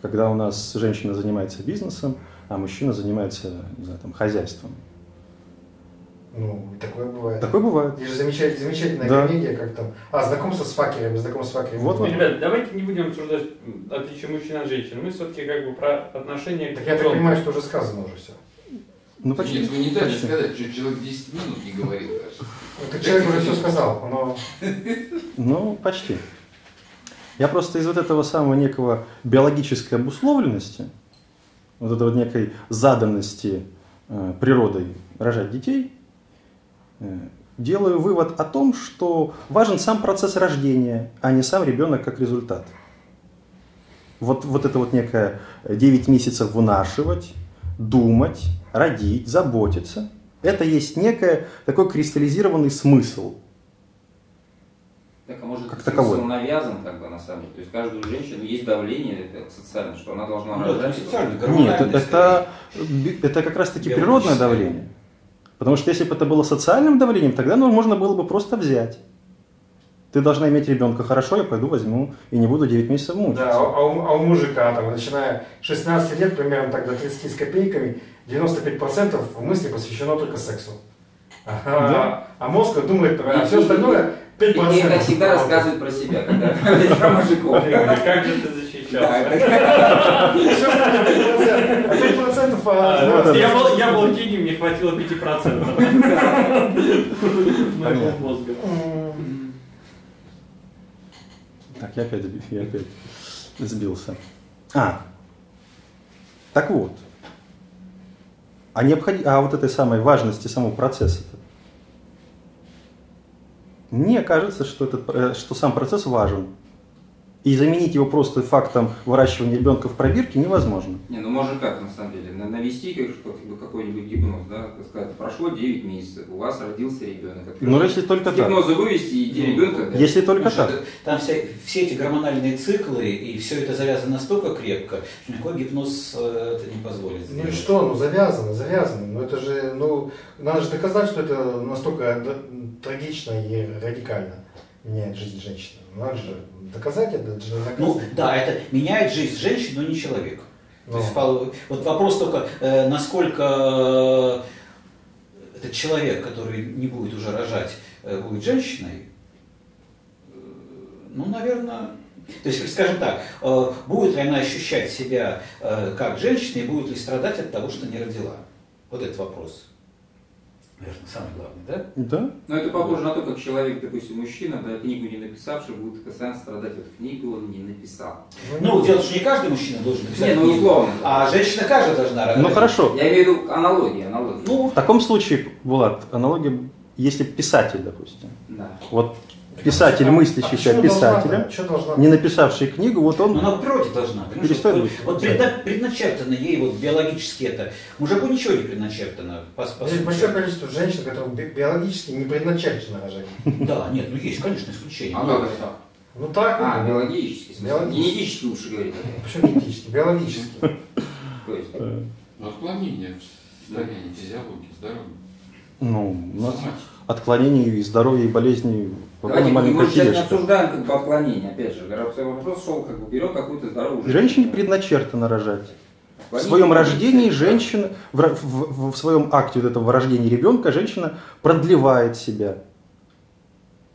Когда у нас женщина занимается бизнесом, а мужчина занимается, не знаю, там, хозяйством. Ну, такое бывает. Такое бывает. Есть же замечательная, замечательная Да. комедия, как там. А, знакомство с факерами, знакомство с факерами. Вот, вот. Ребят, давайте не будем обсуждать отличие мужчин от женщин. Мы все-таки как бы про отношения к Так я так понимаю, что уже сказано уже все. Ну, почти. Нет, вы не дали сказать, что человек 10 минут не говорил даже. Ну, так человек уже все сказал, но Ну, почти. Я просто из вот этого самого некого биологической обусловленности, вот этой вот некой заданности э, природой рожать детей, делаю вывод о том, что важен сам процесс рождения, а не сам ребенок как результат. Вот, вот это вот некое 9 месяцев вынашивать, думать, родить, заботиться. Это есть некое такой кристаллизированный смысл. Так, а может, Как смысл таковой. навязан, как бы, на самом деле. То есть каждую женщину есть давление это социальное, что она должна Ну, это рожать. Нет, это, би- это как раз-таки Биологическое. природное давление. Потому что если бы это было социальным давлением, тогда ну, можно было бы просто взять. Ты должна иметь ребенка, хорошо, я пойду возьму и не буду 9 месяцев мучиться. да, а у, а у мужика, там, начиная с 16 лет, примерно так до 30 с копейками, 95% в мысли посвящено только сексу. А, Да. а мозг думает, а И- все остальное 5%. И это всегда рассказывает про себя, когда про мужиков. Как же ты защищался? это- Все остальное 5%. 5% вот Я был, я был гением, мне хватило 5%. Моего мозга. Так, я опять, я опять сбился. А, так вот. А, необходи... а вот этой самой важности самого процесса. Мне кажется, что, этот, э, что сам процесс важен. И заменить его просто фактом выращивания ребенка в пробирке невозможно. Не, ну можно как, на самом деле, на- навести как- как бы какой-нибудь гипноз, да, сказать, прошло 9 месяцев, у вас родился ребенок. Ну, если только так. гипноза вывести и Ну, ребенка дать. Если только Потому что так. Там вся- все эти гормональные циклы, и все это завязано настолько крепко, что никакой гипноз э, это не позволит Ну и что, ну завязано, завязано. Ну это же, ну, надо же доказать, что это настолько трагично и радикально меняет жизнь женщины. Надо же доказать это, это же Ну да, это меняет жизнь женщин, но не человека. То Ну. есть, пол- вот вопрос только, э, насколько э, этот человек, который не будет уже рожать, э, будет женщиной, ну, наверное, то есть, скажем так, будет ли она ощущать себя как женщина и будет ли страдать от того, что не родила? Вот этот вопрос. Наверное, самый главный, да? Да? Но это похоже на то, как человек, допустим, мужчина, да, книгу не написавший, будет постоянно страдать. Вот книгу он не написал. Ну, дело в том, что не каждый мужчина должен написать Не, ну, книгу, условно. а женщина каждая должна Ну родить. хорошо. Я имею в виду аналогии, аналогии. Ну, В таком случае, Булат, аналогия, если писатель, допустим, да. вот писатель, А мыслящий писателем, Что должна? не написавший книгу, вот Но он она в природе должна. понимаешь? Вот, быть. вот предна- предначертано ей вот биологически это. Мужику ничего не предначертано. По, по Есть большое количество женщин, которым би- биологически не предназначено рожать. Да, нет, ну есть, конечно, исключения. А это так? Ну так, А, биологически. Генетически лучше говорить. почему генетически? Биологически. То есть, Ну, отклонение в состоянии физиологии, здоровья. ну, у нас отклонений и здоровья и болезней в Давайте, мы сейчас не обсуждаем как бы отклонение, опять же. Вопрос шел, как бы берем какую-то здоровую Женщине предначертано рожать. В своем рождении женщина, в, в- в- в своем акте вот этого рождения ребенка, женщина продлевает себя.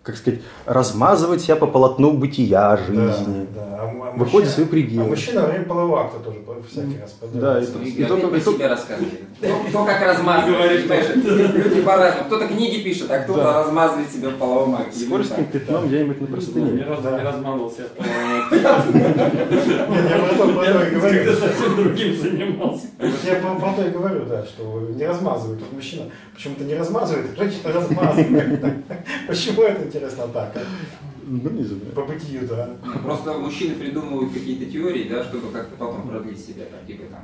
Как сказать, размазывает себя по полотну бытия жизни. Да, да. А а Выходит в свои пределы. А мужчина во время полового акта тоже всякий раз Да, поддается. это- И, И только- про и только- себя рассказывает. Кто, как размазывает? Люди по-разному. Кто-то книги пишет, а кто-то Да. размазывает себя в половом акте. Скользким пятном где-нибудь на Ни простыне. разу Да. не размазался. Нет, я про то, про то и Я говорю. когда совсем другим занимался. Я то и говорю, да, что не размазывают. Тут мужчина почему-то не размазывает, а женщина размазывает. Почему это интересно так? а? Ну, не знаю. По бытию, да. Просто мужчины придумывают какие-то теории, да, чтобы как-то потом продлить себя, там, типа там,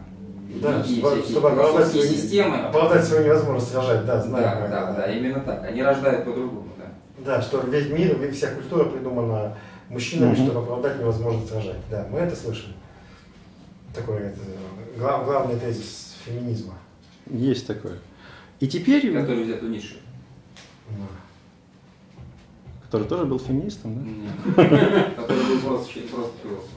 Да, чтобы, чтобы оправдать, философские свою, системы. оправдать свою невозможность рожать, да, знаю. Да, да, да, именно так. Они рождают по-другому, да. Да, что весь мир, вся культура придумана мужчинами, Мгм. чтобы оправдать невозможность рожать. Да, мы это слышим. Такой это, глав- главный тезис феминизма. Есть такое. И теперь, Который взят у Ницше. Который тоже был феминистом, да?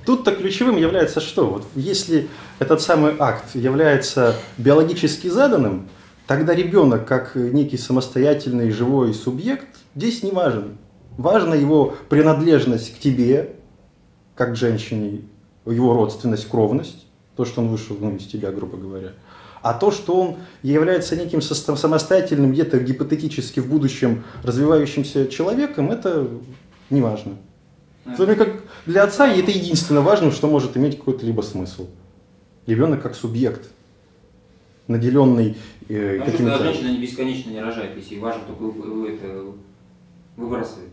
Тут-то ключевым является что? Вот если этот самый акт является биологически заданным, тогда ребенок как некий самостоятельный живой субъект здесь не важен. Важна его принадлежность к тебе, как к женщине, его родственность, кровность, то, что он вышел ну, из тебя, грубо говоря. А то, что он является неким самостоятельным, где-то гипотетически в будущем развивающимся человеком, это не важно. Кроме как для отца это единственное важное, что может иметь какой-то либо смысл. Ребенок как субъект, наделенный э, Потому что какими-то... женщина не бесконечно не рожает, если ей важно только вы- это выбрасывает.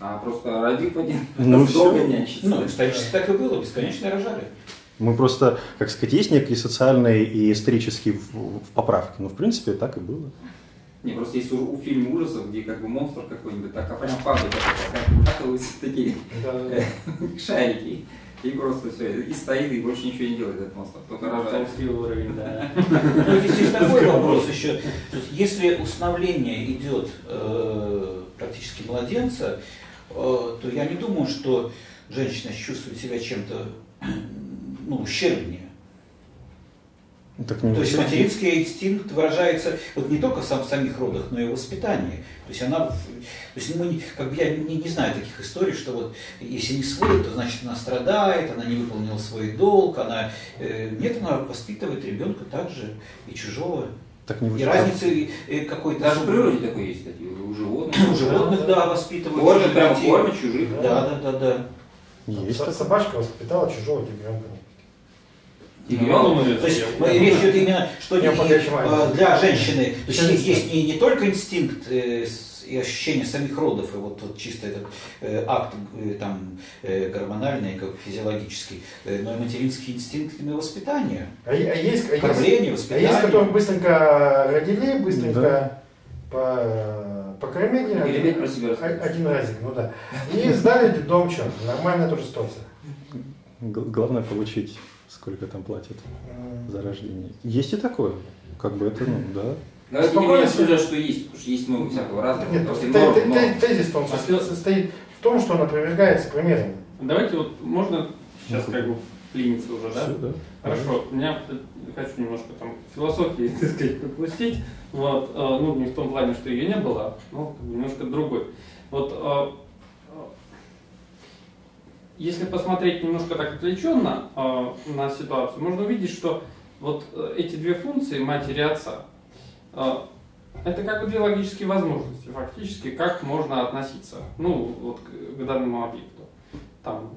А просто родив один, Ну, раз долго нянчится. Ну, исторически так и было, бесконечно рожали. Мы просто, как сказать, есть некие социальные и исторические поправки. Но в принципе так и было. Не, просто есть у, у фильм ужасов, где как бы монстр какой-нибудь, так, а прям падает, так, вкатываются такие да. шарики. И просто все, и стоит, и больше ничего не делает этот монстр. Только рожает. Отцовский уровень, да. Ну, здесь есть такой вопрос еще. Если усыновление идет э, практически младенца, э, то я не думаю, что женщина чувствует себя чем-то ну, ущербнее. Ну, Так не То есть материнский инстинкт выражается вот не только сам в самих родах, но и в воспитании. То есть она, в- то есть мы как бы я не, не знаю таких историй, что вот если не свой, то значит она страдает, она не выполнила свой долг, она э, нет, она воспитывает ребенка также и чужого. Так не И разницы э, какой-то Даже в природе такое есть, кстати, у животных. у животных, да, воспитывают. Прямо детей. кормят чужих. Да, да, да, да. Есть. Собачка воспитала чужого тигренка. Тигренок. То есть речь идет именно, что не- э, для женщины, то есть есть, есть не, не только инстинкт э, и ощущение самих родов, и вот, вот чисто этот э, акт э, там э, гормональный, как физиологический, э, но и материнский инстинкт именно воспитания, А, а есть, а есть, кормления, а воспитания. есть, которые быстренько родили, быстренько Да. по, покормили. И один- про. Один разик, ну да. И сдали в дом, что, нормальная тоже ситуация. Г- Главное получить, сколько там платят за рождение. Есть и такое. Как бы это, ну, да. Давайте не Спокойно будем себе. обсуждать, что есть, потому что есть много всякого разного. Нет, Просто те- те- норм. тезис он А со- состоит в том, что он опровергается примерами. Давайте вот можно сейчас как бы вклиниться уже, да? Всё, да. Хорошо, меня э, хочу немножко там философии, так сказать, пропустить. Вот, э, ну, не в том плане, что ее не было, но немножко другой. Вот э, если посмотреть немножко так отвлеченно э, на ситуацию, можно увидеть, что вот э, эти две функции матери и отца, э, это как бы две логические возможности, фактически, как можно относиться, ну, вот к, к данному объекту. Там,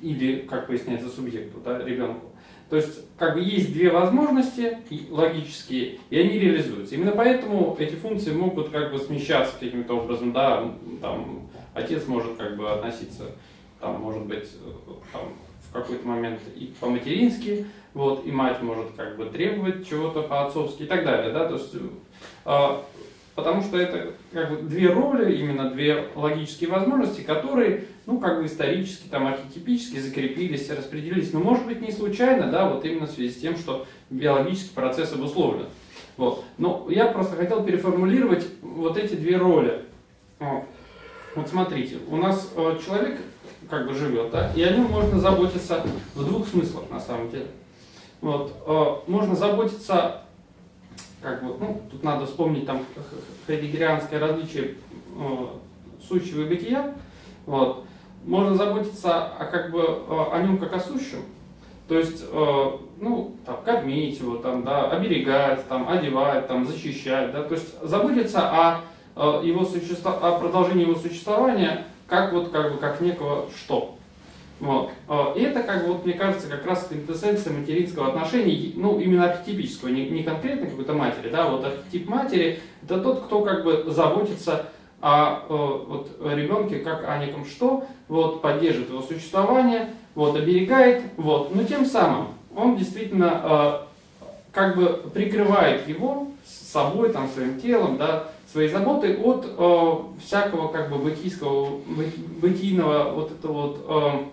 или, как выясняется, субъекту, да, ребенку. То есть, как бы есть две возможности логические, и они реализуются. Именно поэтому эти функции могут как бы смещаться каким-то образом, да, там, отец может как бы относиться, там, может быть, э, там, в какой-то момент и по-матерински, вот, и мать может как бы требовать чего-то по-отцовски и так далее, да, то есть, э, потому что это как бы две роли, именно две логические возможности, которые, ну, как бы исторически, там, архетипически закрепились, распределились, но, может быть, не случайно, да, вот именно в связи с тем, что биологический процесс обусловлен. Вот. Но я просто хотел переформулировать вот эти две роли. Вот, Вот смотрите, у нас э, человек как бы живет, да, и о нем можно заботиться в двух смыслах на самом деле. Вот, э, можно заботиться, как бы, ну, тут надо вспомнить там хайдегерианское различие э, сущего и бытия. Вот. Можно заботиться о, как бы, э, о нем как о сущем. То есть, ну, там, кормить его, там, да, оберегать, там, одевать, там, защищать, да, то есть заботиться о, его суще... о продолжении его существования как вот, как бы, как некого что. Вот. Э, И это, как бы, вот, мне кажется, как раз квинтэссенция материнского отношения, ну, именно архетипического, не, не конкретно какой-то матери, да, вот архетип матери, это тот, кто, как бы, заботится о э, вот, ребенке как о неком что, вот, поддерживает его существование, вот, оберегает, вот, но тем самым он действительно э, как бы прикрывает его собой, там, своим телом, да, своей заботой от э, всякого как бы бытийского, бытийного вот этого вот э,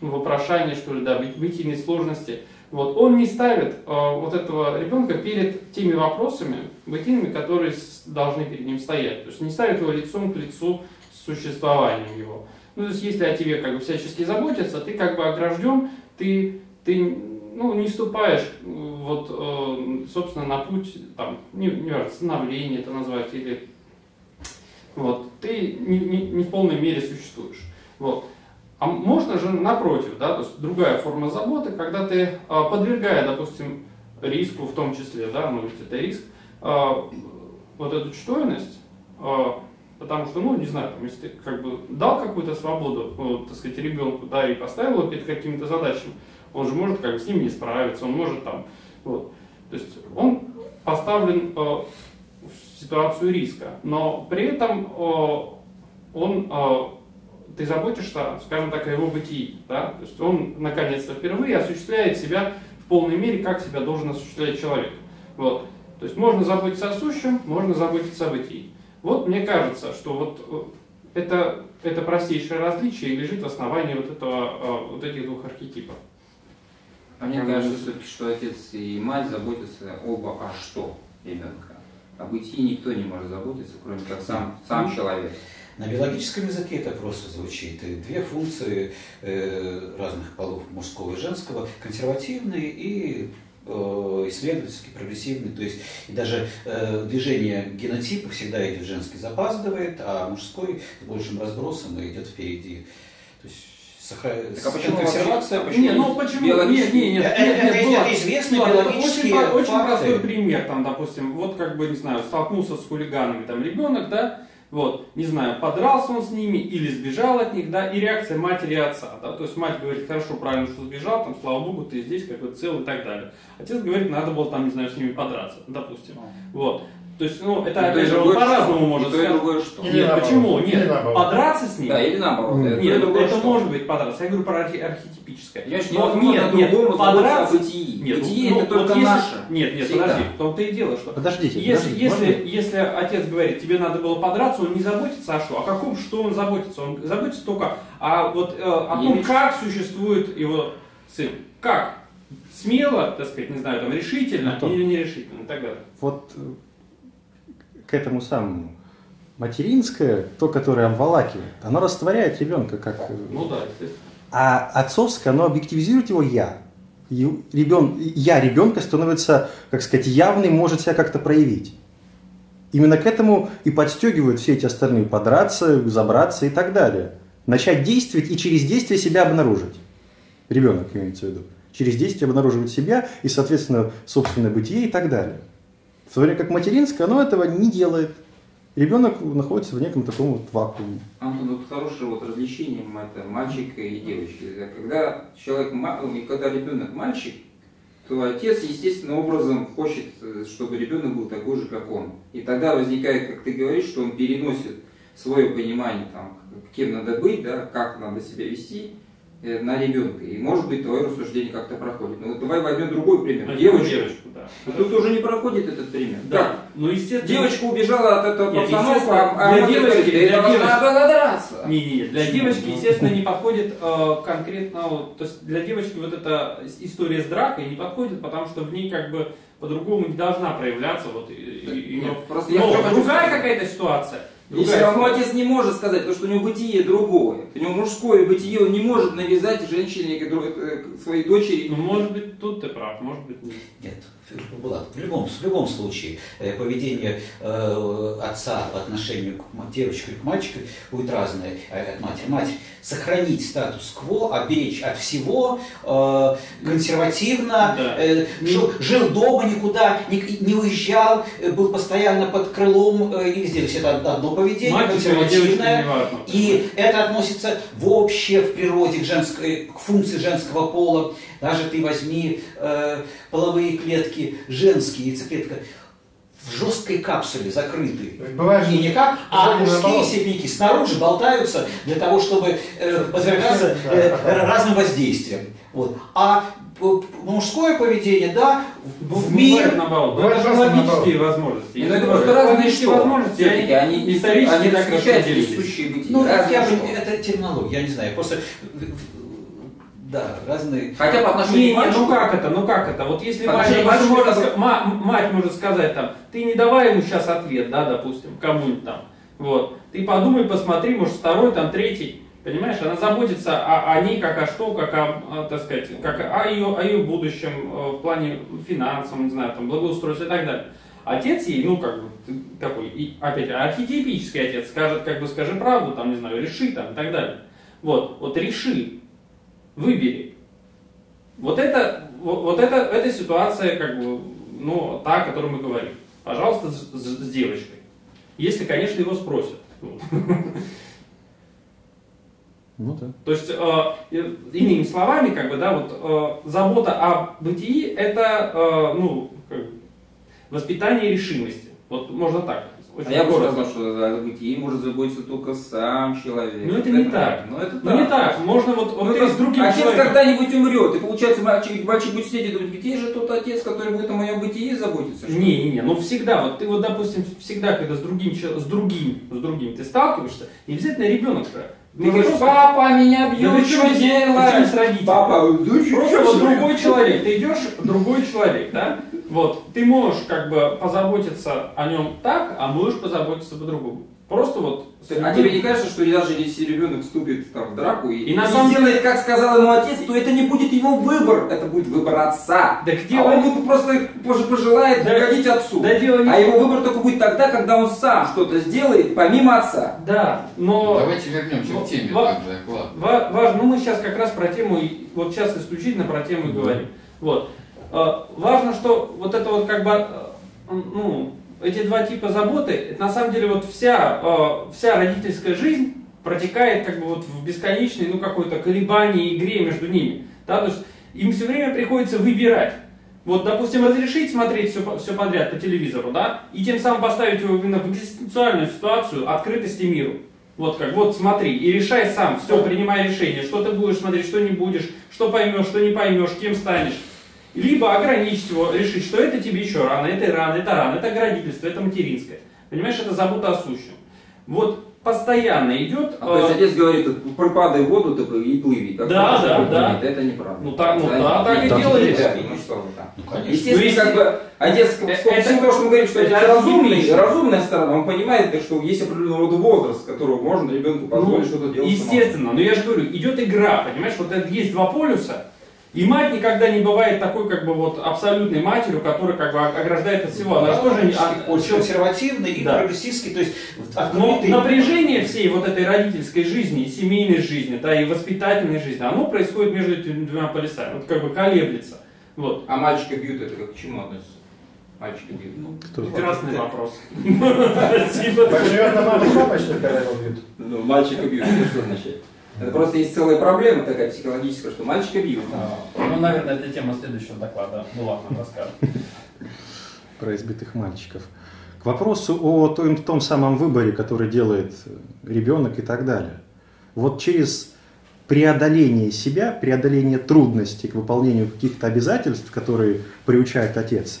ну, вопрошания, что ли, да, бытийной сложности. Вот. Он не ставит э, вот этого ребенка перед теми вопросами бытийными, которые должны перед ним стоять. То есть не ставит его лицом к лицу с существованием его. Ну, то есть если о тебе как бы всячески заботятся, ты как бы огражден, ты, ты ну, не вступаешь вот, э, собственно, на путь, там, не, не важно, становление это назвать, или вот, ты не, не, не в полной мере существуешь. Вот. А можно же напротив, да, то есть другая форма заботы, когда ты, а, подвергая, допустим, риску в том числе, да, ну ведь это риск, а, вот эту чувственность, а, потому что, ну, не знаю, там, если ты как бы дал какую-то свободу, ну, так сказать, ребенку, да, и поставил его перед какими-то задачами, он же может как с ним не справиться, он может там, вот, то есть он поставлен в ситуацию риска, но при этом он ты заботишься, скажем так, о его бытии. Да? То есть он, наконец-то, впервые осуществляет себя в полной мере, как себя должен осуществлять человек. Вот. То есть можно заботиться о сущем, можно заботиться о бытии. Вот мне кажется, что вот э, это, это простейшее различие лежит в основании вот, этого, э, вот этих двух архетипов. А мне кажется, все-таки, что отец и мать заботятся оба о что ребенка. О бытии никто не может заботиться, кроме как сам, сам человек. На биологическом языке это просто звучит. И две функции э, разных полов, мужского и женского, консервативные и э, исследовательский, прогрессивный, то есть и даже э, движение генотипа всегда идет женский запаздывает, а мужской с большим разбросом идет впереди. То есть Так а почему консервация? Почему не, ну почему? Нет, нет, нет, это, нет, нет, это, это известные Ладно, биологические очень, очень факты. простой пример, там, допустим, вот как бы, не знаю, столкнулся с хулиганами, там, ребенок, да, вот, не знаю, подрался он с ними или сбежал от них, да, и реакция матери и отца, да, то есть мать говорит, хорошо, правильно, что сбежал, там, слава богу, ты здесь, как бы цел и так далее. Отец говорит, надо было там, не знаю, с ними подраться, допустим. Вот. То есть, ну, это, опять то, же, он по-разному может то, сказать. другое что? Нет, Или почему? Или Нет, наоборот. подраться с ним? Да, или наоборот. Нет, И то, и Нет, другое это что? может быть подраться. Я говорю про архи- архетипическое. Я Но невозможно нет, нет, заботиться подраться... о бытии. Нет, Бытие ну, это вот только если- наше. Нет, нет, Всегда. подожди, в том-то и дело, что... Подождите, Если, подождите, если, можно? если отец говорит, тебе надо было подраться, он не заботится о что? О каком что он заботится? Он заботится только о, вот, э, о том, Имидж. как существует его сын. Как? Смело, так сказать, не знаю, там, решительно Ну, то. или нерешительно и так далее. Вот э, к этому самому материнское, то, которое обволакивает, оно растворяет ребенка как... э, Ну да, естественно. А отцовское, оно объективизирует его я. И ребен, я ребенка становится, как сказать, явным, может себя как-то проявить. Именно к этому и подстегивают все эти остальные подраться, забраться и так далее. Начать действовать и через действие себя обнаружить. Ребенок имеется в виду. Через действие обнаруживать себя и, соответственно, собственное бытие и так далее. В то время как материнское, оно этого не делает. Ребенок находится в неком таком вот вакууме. Антон, вот хорошее вот различение это мальчика и девочки. Когда человек, когда ребенок мальчик, то отец естественным образом хочет, э, чтобы ребенок был такой же, как он. И тогда возникает, как ты говоришь, что он переносит свое понимание, там, кем надо быть, да, как надо себя вести на ребенка. И может быть твое рассуждение как-то проходит. Ну вот давай возьмем другой пример. Ну, Девочку. девочку, да. Но Тут уже не проходит этот пример. Да, ну естественно. Девочка убежала от этого Нет, пацана, а для девочки- для «Да это девочки- надо драться. Не, не, для Почему? девочки, естественно, не подходит э, конкретно, то есть для девочки вот эта история с дракой не подходит, потому что в ней как бы по-другому не должна проявляться вот и- и- и- Ну, но- просто я но хочу другая какая-то ситуация. И все равно отец не может сказать, потому что у него бытие другое. У него мужское бытие, он не может навязать женщине э, своей дочери. Ну, может быть, тут ты прав, может быть, нет. Нет, Булат, в любом, в любом случае э, поведение э, отца по отношению к девочке или к мальчику будет разное э, от матери. Мать сохранить статус-кво, оберечь от всего, консервативно, Да. жил, жил дома, никуда не, не уезжал, был постоянно под крылом и везде. То есть это одно поведение, девочка, консервативное. И это относится вообще в природе к, женской, к функции женского пола. Даже ты возьми э, половые клетки женские, яйцеклетка. в жесткой капсуле закрыты. Бывает И никак, а мужские сипики снаружи болтаются для того, чтобы э, подвергаться э, разным воздействиям. Вот. А п- мужское поведение, да, в, в мире... Наоборот. Это логические возможности. Это говорю, просто разные что? возможности, Все-таки они исторически они так бытия. Ну, я бы, это терминология, я не знаю, просто... Да, разные... Хотя по отношению не, к мальчику, ну как это, ну как это? Вот если может мальчику, ска- ма- мать может сказать там, ты не давай ему сейчас ответ, да, допустим, кому-нибудь там, вот, ты подумай, посмотри, может второй, там третий, понимаешь, она заботится о, о ней как о что, как о, так сказать, как о ее, о ее будущем э, в плане финансовом, не знаю, там, благоустройства и так далее. Отец ей, ну, как бы, такой, и, опять, архетипический отец, скажет, как бы, скажи правду, там, не знаю, реши, там, и так далее. Вот, вот реши, выбери. Вот это, вот, вот это, эта ситуация, как бы, ну, та, о которой мы говорим. Пожалуйста, с, с- с девочкой. Если, конечно, его спросят. Ну да. То есть, э, иными словами, как бы, да, вот э, забота о бытии это, э, ну, как воспитание решимости. Вот можно так. Очень А я бы коротко. сказал, что бытие может заботиться только сам человек. Ну, это не так. Ну это Ну не так, можно вот, вот Ну, ты то с другим отец человеком. когда-нибудь умрет, и получается мальчик, мальчик будет сидеть и думать, где же тот отец, который будет о моем бытии заботиться? что ли?» Не, не, не, ну всегда, вот ты вот, допустим, всегда, когда с другим, с другим, с другим ты сталкиваешься, не обязательно ребенок же. Ты говоришь, просто- папа меня Да бьет, при что родители? Папа, да чё- Просто вот другой человек, ты идешь, другой человек, да? Вот, ты можешь как бы позаботиться о нем так, а можешь позаботиться по-другому. Просто вот... А тебе не кажется, что даже если ребенок вступит там, в драку и, И на самом сделает, как сказал ему отец, то это не будет его выбор, это будет выбор отца. Да где а он- он просто пож- пожелает Да- угодить отцу. да дело не а его выбор только будет тогда, когда он сам что-то сделает, помимо отца. Да, но... Давайте вернемся Во- к теме тогда, ладно. Ва- важно, ну мы сейчас как раз про тему, и вот сейчас исключительно про тему и говорим. Вот. Э, Важно, что вот это вот как бы, э, ну, эти два типа заботы, на самом деле вот вся, э, вся родительская жизнь протекает как бы вот в бесконечной, ну, какой-то колебании, игре между ними. Да, то есть им все время приходится выбирать. Вот, допустим, разрешить смотреть все, все подряд по телевизору, да, и тем самым поставить его именно в экзистенциальную ситуацию открытости миру. Вот как, вот смотри, и решай сам, все, принимай решение, что ты будешь смотреть, что не будешь, что поймешь, что не поймешь, кем станешь. Либо ограничить его, решить, что это тебе еще рано, это рано, это рано, это родительство, это материнское. Понимаешь, это забота о сущем. Вот постоянно идет... А, то есть э, отец говорит, пропадай в воду так и плыви. Как Да, он да, говорит, да. Это неправда. Ну, так- ну, да, так и нет, делается. ребята, Ну что вы там. Ну, конечно. Естественно, Ну, если- как бы отец, Э, сколько это- того, что мы говорим, что это отец разумный, разумная сторона, он понимает, что есть определенного рода возраст, которого можно ребенку позволить Ну, что-то делать. Естественно, но я же говорю, идет игра, понимаешь, вот это есть два полюса, и мать никогда не бывает такой, как бы, вот, абсолютной матерью, которая, как бы, ограждает от всего. Она же тоже не... а- очень консервативный и Да. прогрессистский, то есть Но напряжение всей вот этой родительской жизни, и семейной жизни, да, и воспитательной жизни, оно происходит между этими двумя полюсами, вот как бы колеблется. Вот. А мальчика бьют, это как к чему относится? Мальчика бьют. Кто? Прекрасный вопрос. Спасибо. Живет на маму папа, что когда его бьют? Ну, мальчика бьют, это что означает? Это просто есть целая проблема такая психологическая, что мальчика бьют. Ну, наверное, это тема следующего доклада. Ну ладно, расскажем. про избитых мальчиков. К вопросу о том, том самом выборе, который делает ребенок и так далее. Вот через преодоление себя, преодоление трудностей к выполнению каких-то обязательств, которые приучает отец,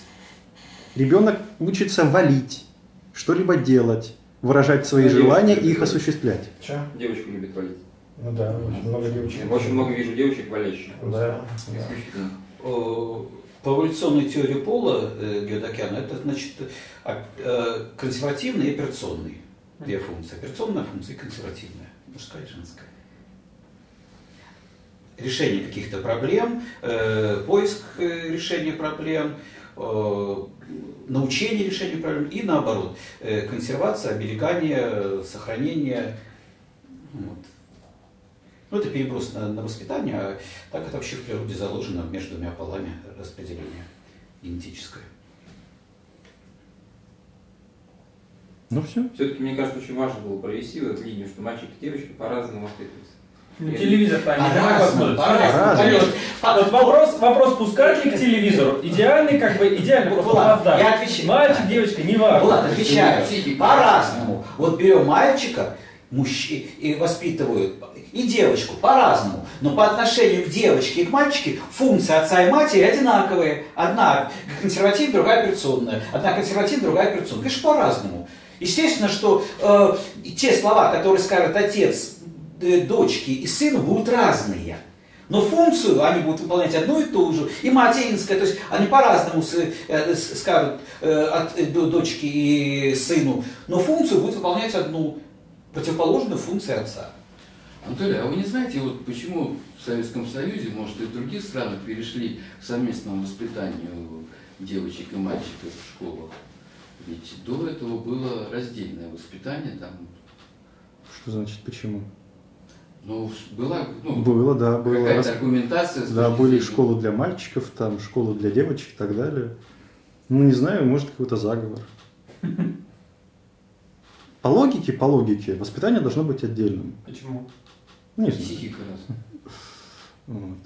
ребенок учится валить, что-либо делать, выражать свои Ну, желания и их осуществлять. Че? Девочку любит валить. Ну да, очень много девочек. Очень много вижу девочек валящих. Да. Исключительно. По эволюционной теории пола э, Геодокяна, это значит а, э, консервативный и операционный. Две функции. Операционная функция и консервативная. Мужская и женская. Решение каких-то проблем, э, поиск решения проблем, э, научение решению проблем и наоборот. э, консервация, оберегание, сохранение. Вот. Ну, это переброс на, на воспитание, а так это вообще в природе заложено между двумя полами распределение генетическое. Ну все. Все-таки, мне кажется, очень важно было провести вот эту линию, что мальчик и девочка по-разному воспитываются. Ну, телевизор-то они А по-разному. По- Вот вопрос, вопрос, пускать ли к телевизору? Идеальный, как бы, идеальный Вот, Влад, я отвечаю. Мальчик, девочка, не важно. Влад, отвечаю. По-разному. Вот берем мальчика, мужчи, и воспитывают, и девочку по-разному. Но по отношению к девочке и к мальчике функции отца и матери одинаковые. Одна консерватив, другая операционная. Одна консерватив, другая операционная. Конечно, по-разному. Естественно, что э, те слова, которые скажет отец э, дочке и сыну, будут разные. Но функцию они будут выполнять одну и ту же. И материнская, то есть они по-разному э, скажут э, от э, до- дочке и сыну, но функцию будут выполнять одну, противоположную функции отца. Анатолий, а вы не знаете, вот почему в Советском Союзе, может и в других странах перешли к совместному воспитанию девочек и мальчиков в школах? Ведь до этого было раздельное воспитание, там, Что значит почему? ну, была ну, Было, да, было. какая-то раз- аргументация. Да, были школы для мальчиков, там школы для девочек и так далее. Ну, не знаю, может, какой-то заговор. По логике, по логике, воспитание должно быть отдельным. Почему? Ну, Не. Психика раз. Вот.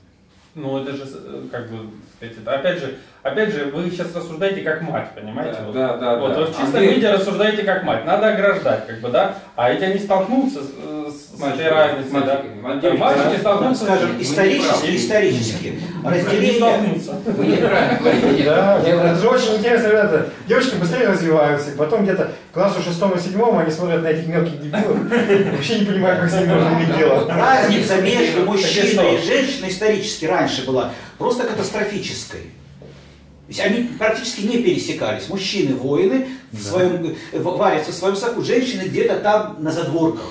Ну, это же, э, как бы, сказать, это, опять же, опять же, вы сейчас рассуждаете как мать, понимаете? Да, Вот. да, да, Вот, да. вы в чистом Андрей- виде рассуждаете как мать. Надо ограждать, как бы, да? А эти они столкнутся с, э, с Мальчики, этой разницей, да? Мальчики да. столкнутся Скажем, исторически, исторически. Разделение столкнутся. Вы неправильно. Да, это же очень интересно, ребята. Девочки быстрее развиваются, и потом где-то к классу шестому и седьмому они смотрят на этих мелких дебилов, вообще не понимают, как с ними можно иметь дело. Разница между мужчиной и женщиной исторически раньше была просто катастрофической. Есть они практически не пересекались. Мужчины воины в своем, варятся в своем соку, женщины где-то там на задворках.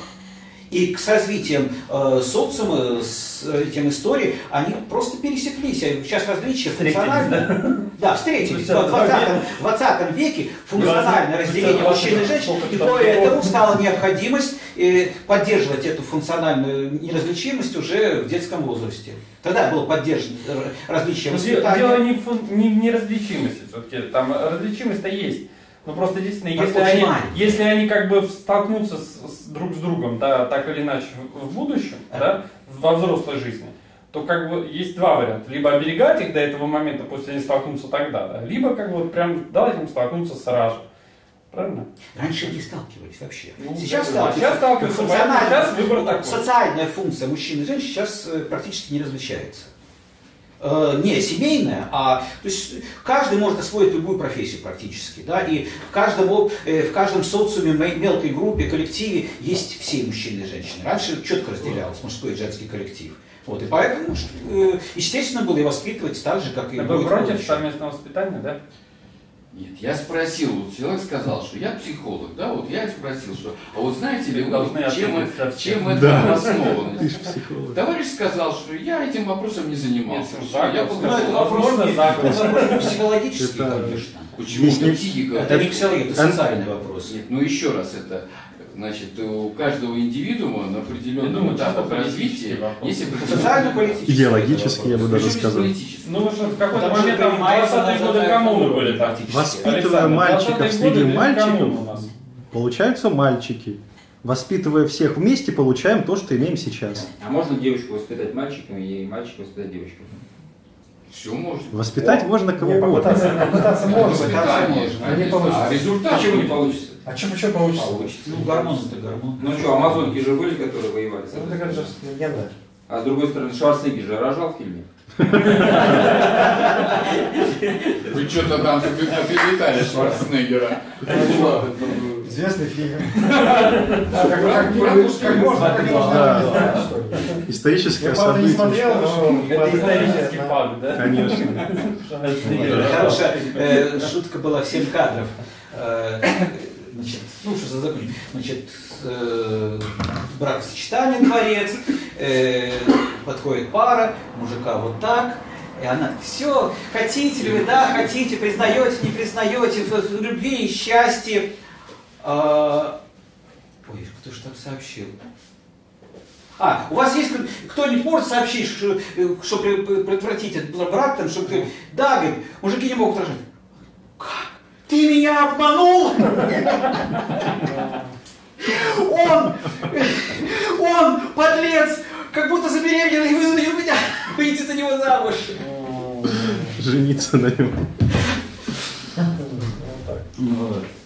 И с развитием э, социума, с развитием истории, они просто пересеклись. Сейчас различия функциональные. Да, встретились. В То есть, 20, 20 веке функциональное Двадцать- разделение мужчин и женщин. И поэтому стала необходимость э, поддерживать эту функциональную неразличимость уже в детском возрасте. Тогда было поддержано р- различие Ну, воспитания. Дело не в, не в неразличимости, все-таки там различимость-то есть. Но просто действительно, Так если они, если они как бы столкнутся с, с друг с другом, да, так или иначе в, в будущем, да, во взрослой жизни, то как бы есть два варианта. Либо оберегать их до этого момента, пусть они столкнутся тогда, да, либо как бы вот прям дать им столкнуться сразу. Правильно? Раньше не сталкивались вообще. Ну, сейчас да, сталкиваются. сейчас сталкиваются, сейчас выбор такой. Социальная функция мужчин и женщин сейчас э, практически не различается. Э, Не семейная, а то есть каждый может освоить любую профессию практически, да, и в каждом, э, в каждом социуме, ме- мелкой группе, коллективе есть все мужчины и женщины. Раньше четко разделялось мужской и женский коллектив. Вот, и поэтому, э, естественно, было и воспитывать так же, как и Так вы против совместного воспитания, да? Нет, я спросил, вот человек сказал, что я психолог, да, вот я и спросил, что, а вот знаете ли вы, чем, чем это Да. обосновано? Ты же психолог. Товарищ сказал, что я этим вопросом не занимался. Нет, я Ну, это вопрос, Возможно, не- заговор. это вопрос не психологический, Это- конечно. Почему это психика? Это не психология, это социальный вопрос. Нет, ну еще раз, это значит у каждого индивидуума на Я думаю, этапе чисто развития политический вопрос. есть определенные- Социально-политический. Идеологически, я бы даже сказал. Ну, потому что в какой-то момент там принимается 20-е годы коммуны были практически. Воспитывая мальчиков 20-е среди мальчиков, получаются мальчики. Воспитывая всех вместе, получаем то, что имеем сейчас. А можно девочку воспитать мальчиками и мальчика воспитать девочками? Все можно. Воспитать можно кого угодно. попытаться, попытаться можно. Конечно. можно. Не получится. А результат? Почему не получится? А что, что получится? Получится. Ну, гормон это гормон. Ну что, амазонки же были, которые воевали. Ну, это же стороны. легенда. А с другой стороны, Шварценеггер же рожал в фильме. Вы что-то там оклеветали Шварценеггера. Известный фильм. Как, как, как можно, как можно Да. не событие. смотрел. Это исторический факт, да? Конечно. Хорошая э, шутка была в 7 кадров. Значит, ну что за закон? Значит, э, бракосочетание дворец, э, подходит пара, мужика вот так, и она, все, хотите ли вы, да, хотите, признаете, не признаете, в, в любви и счастье. А, ой, кто же так сообщил? А, у вас есть кто-нибудь может сообщить, что, что пре- пре- предотвратить этот брак, там, чтобы ты... Да, говорит, мужики не могут рожать. Как? ты меня обманул! Он, он, подлец, как будто забеременел и вынудил меня выйти за него замуж. Жениться на нем. Ну, вот так.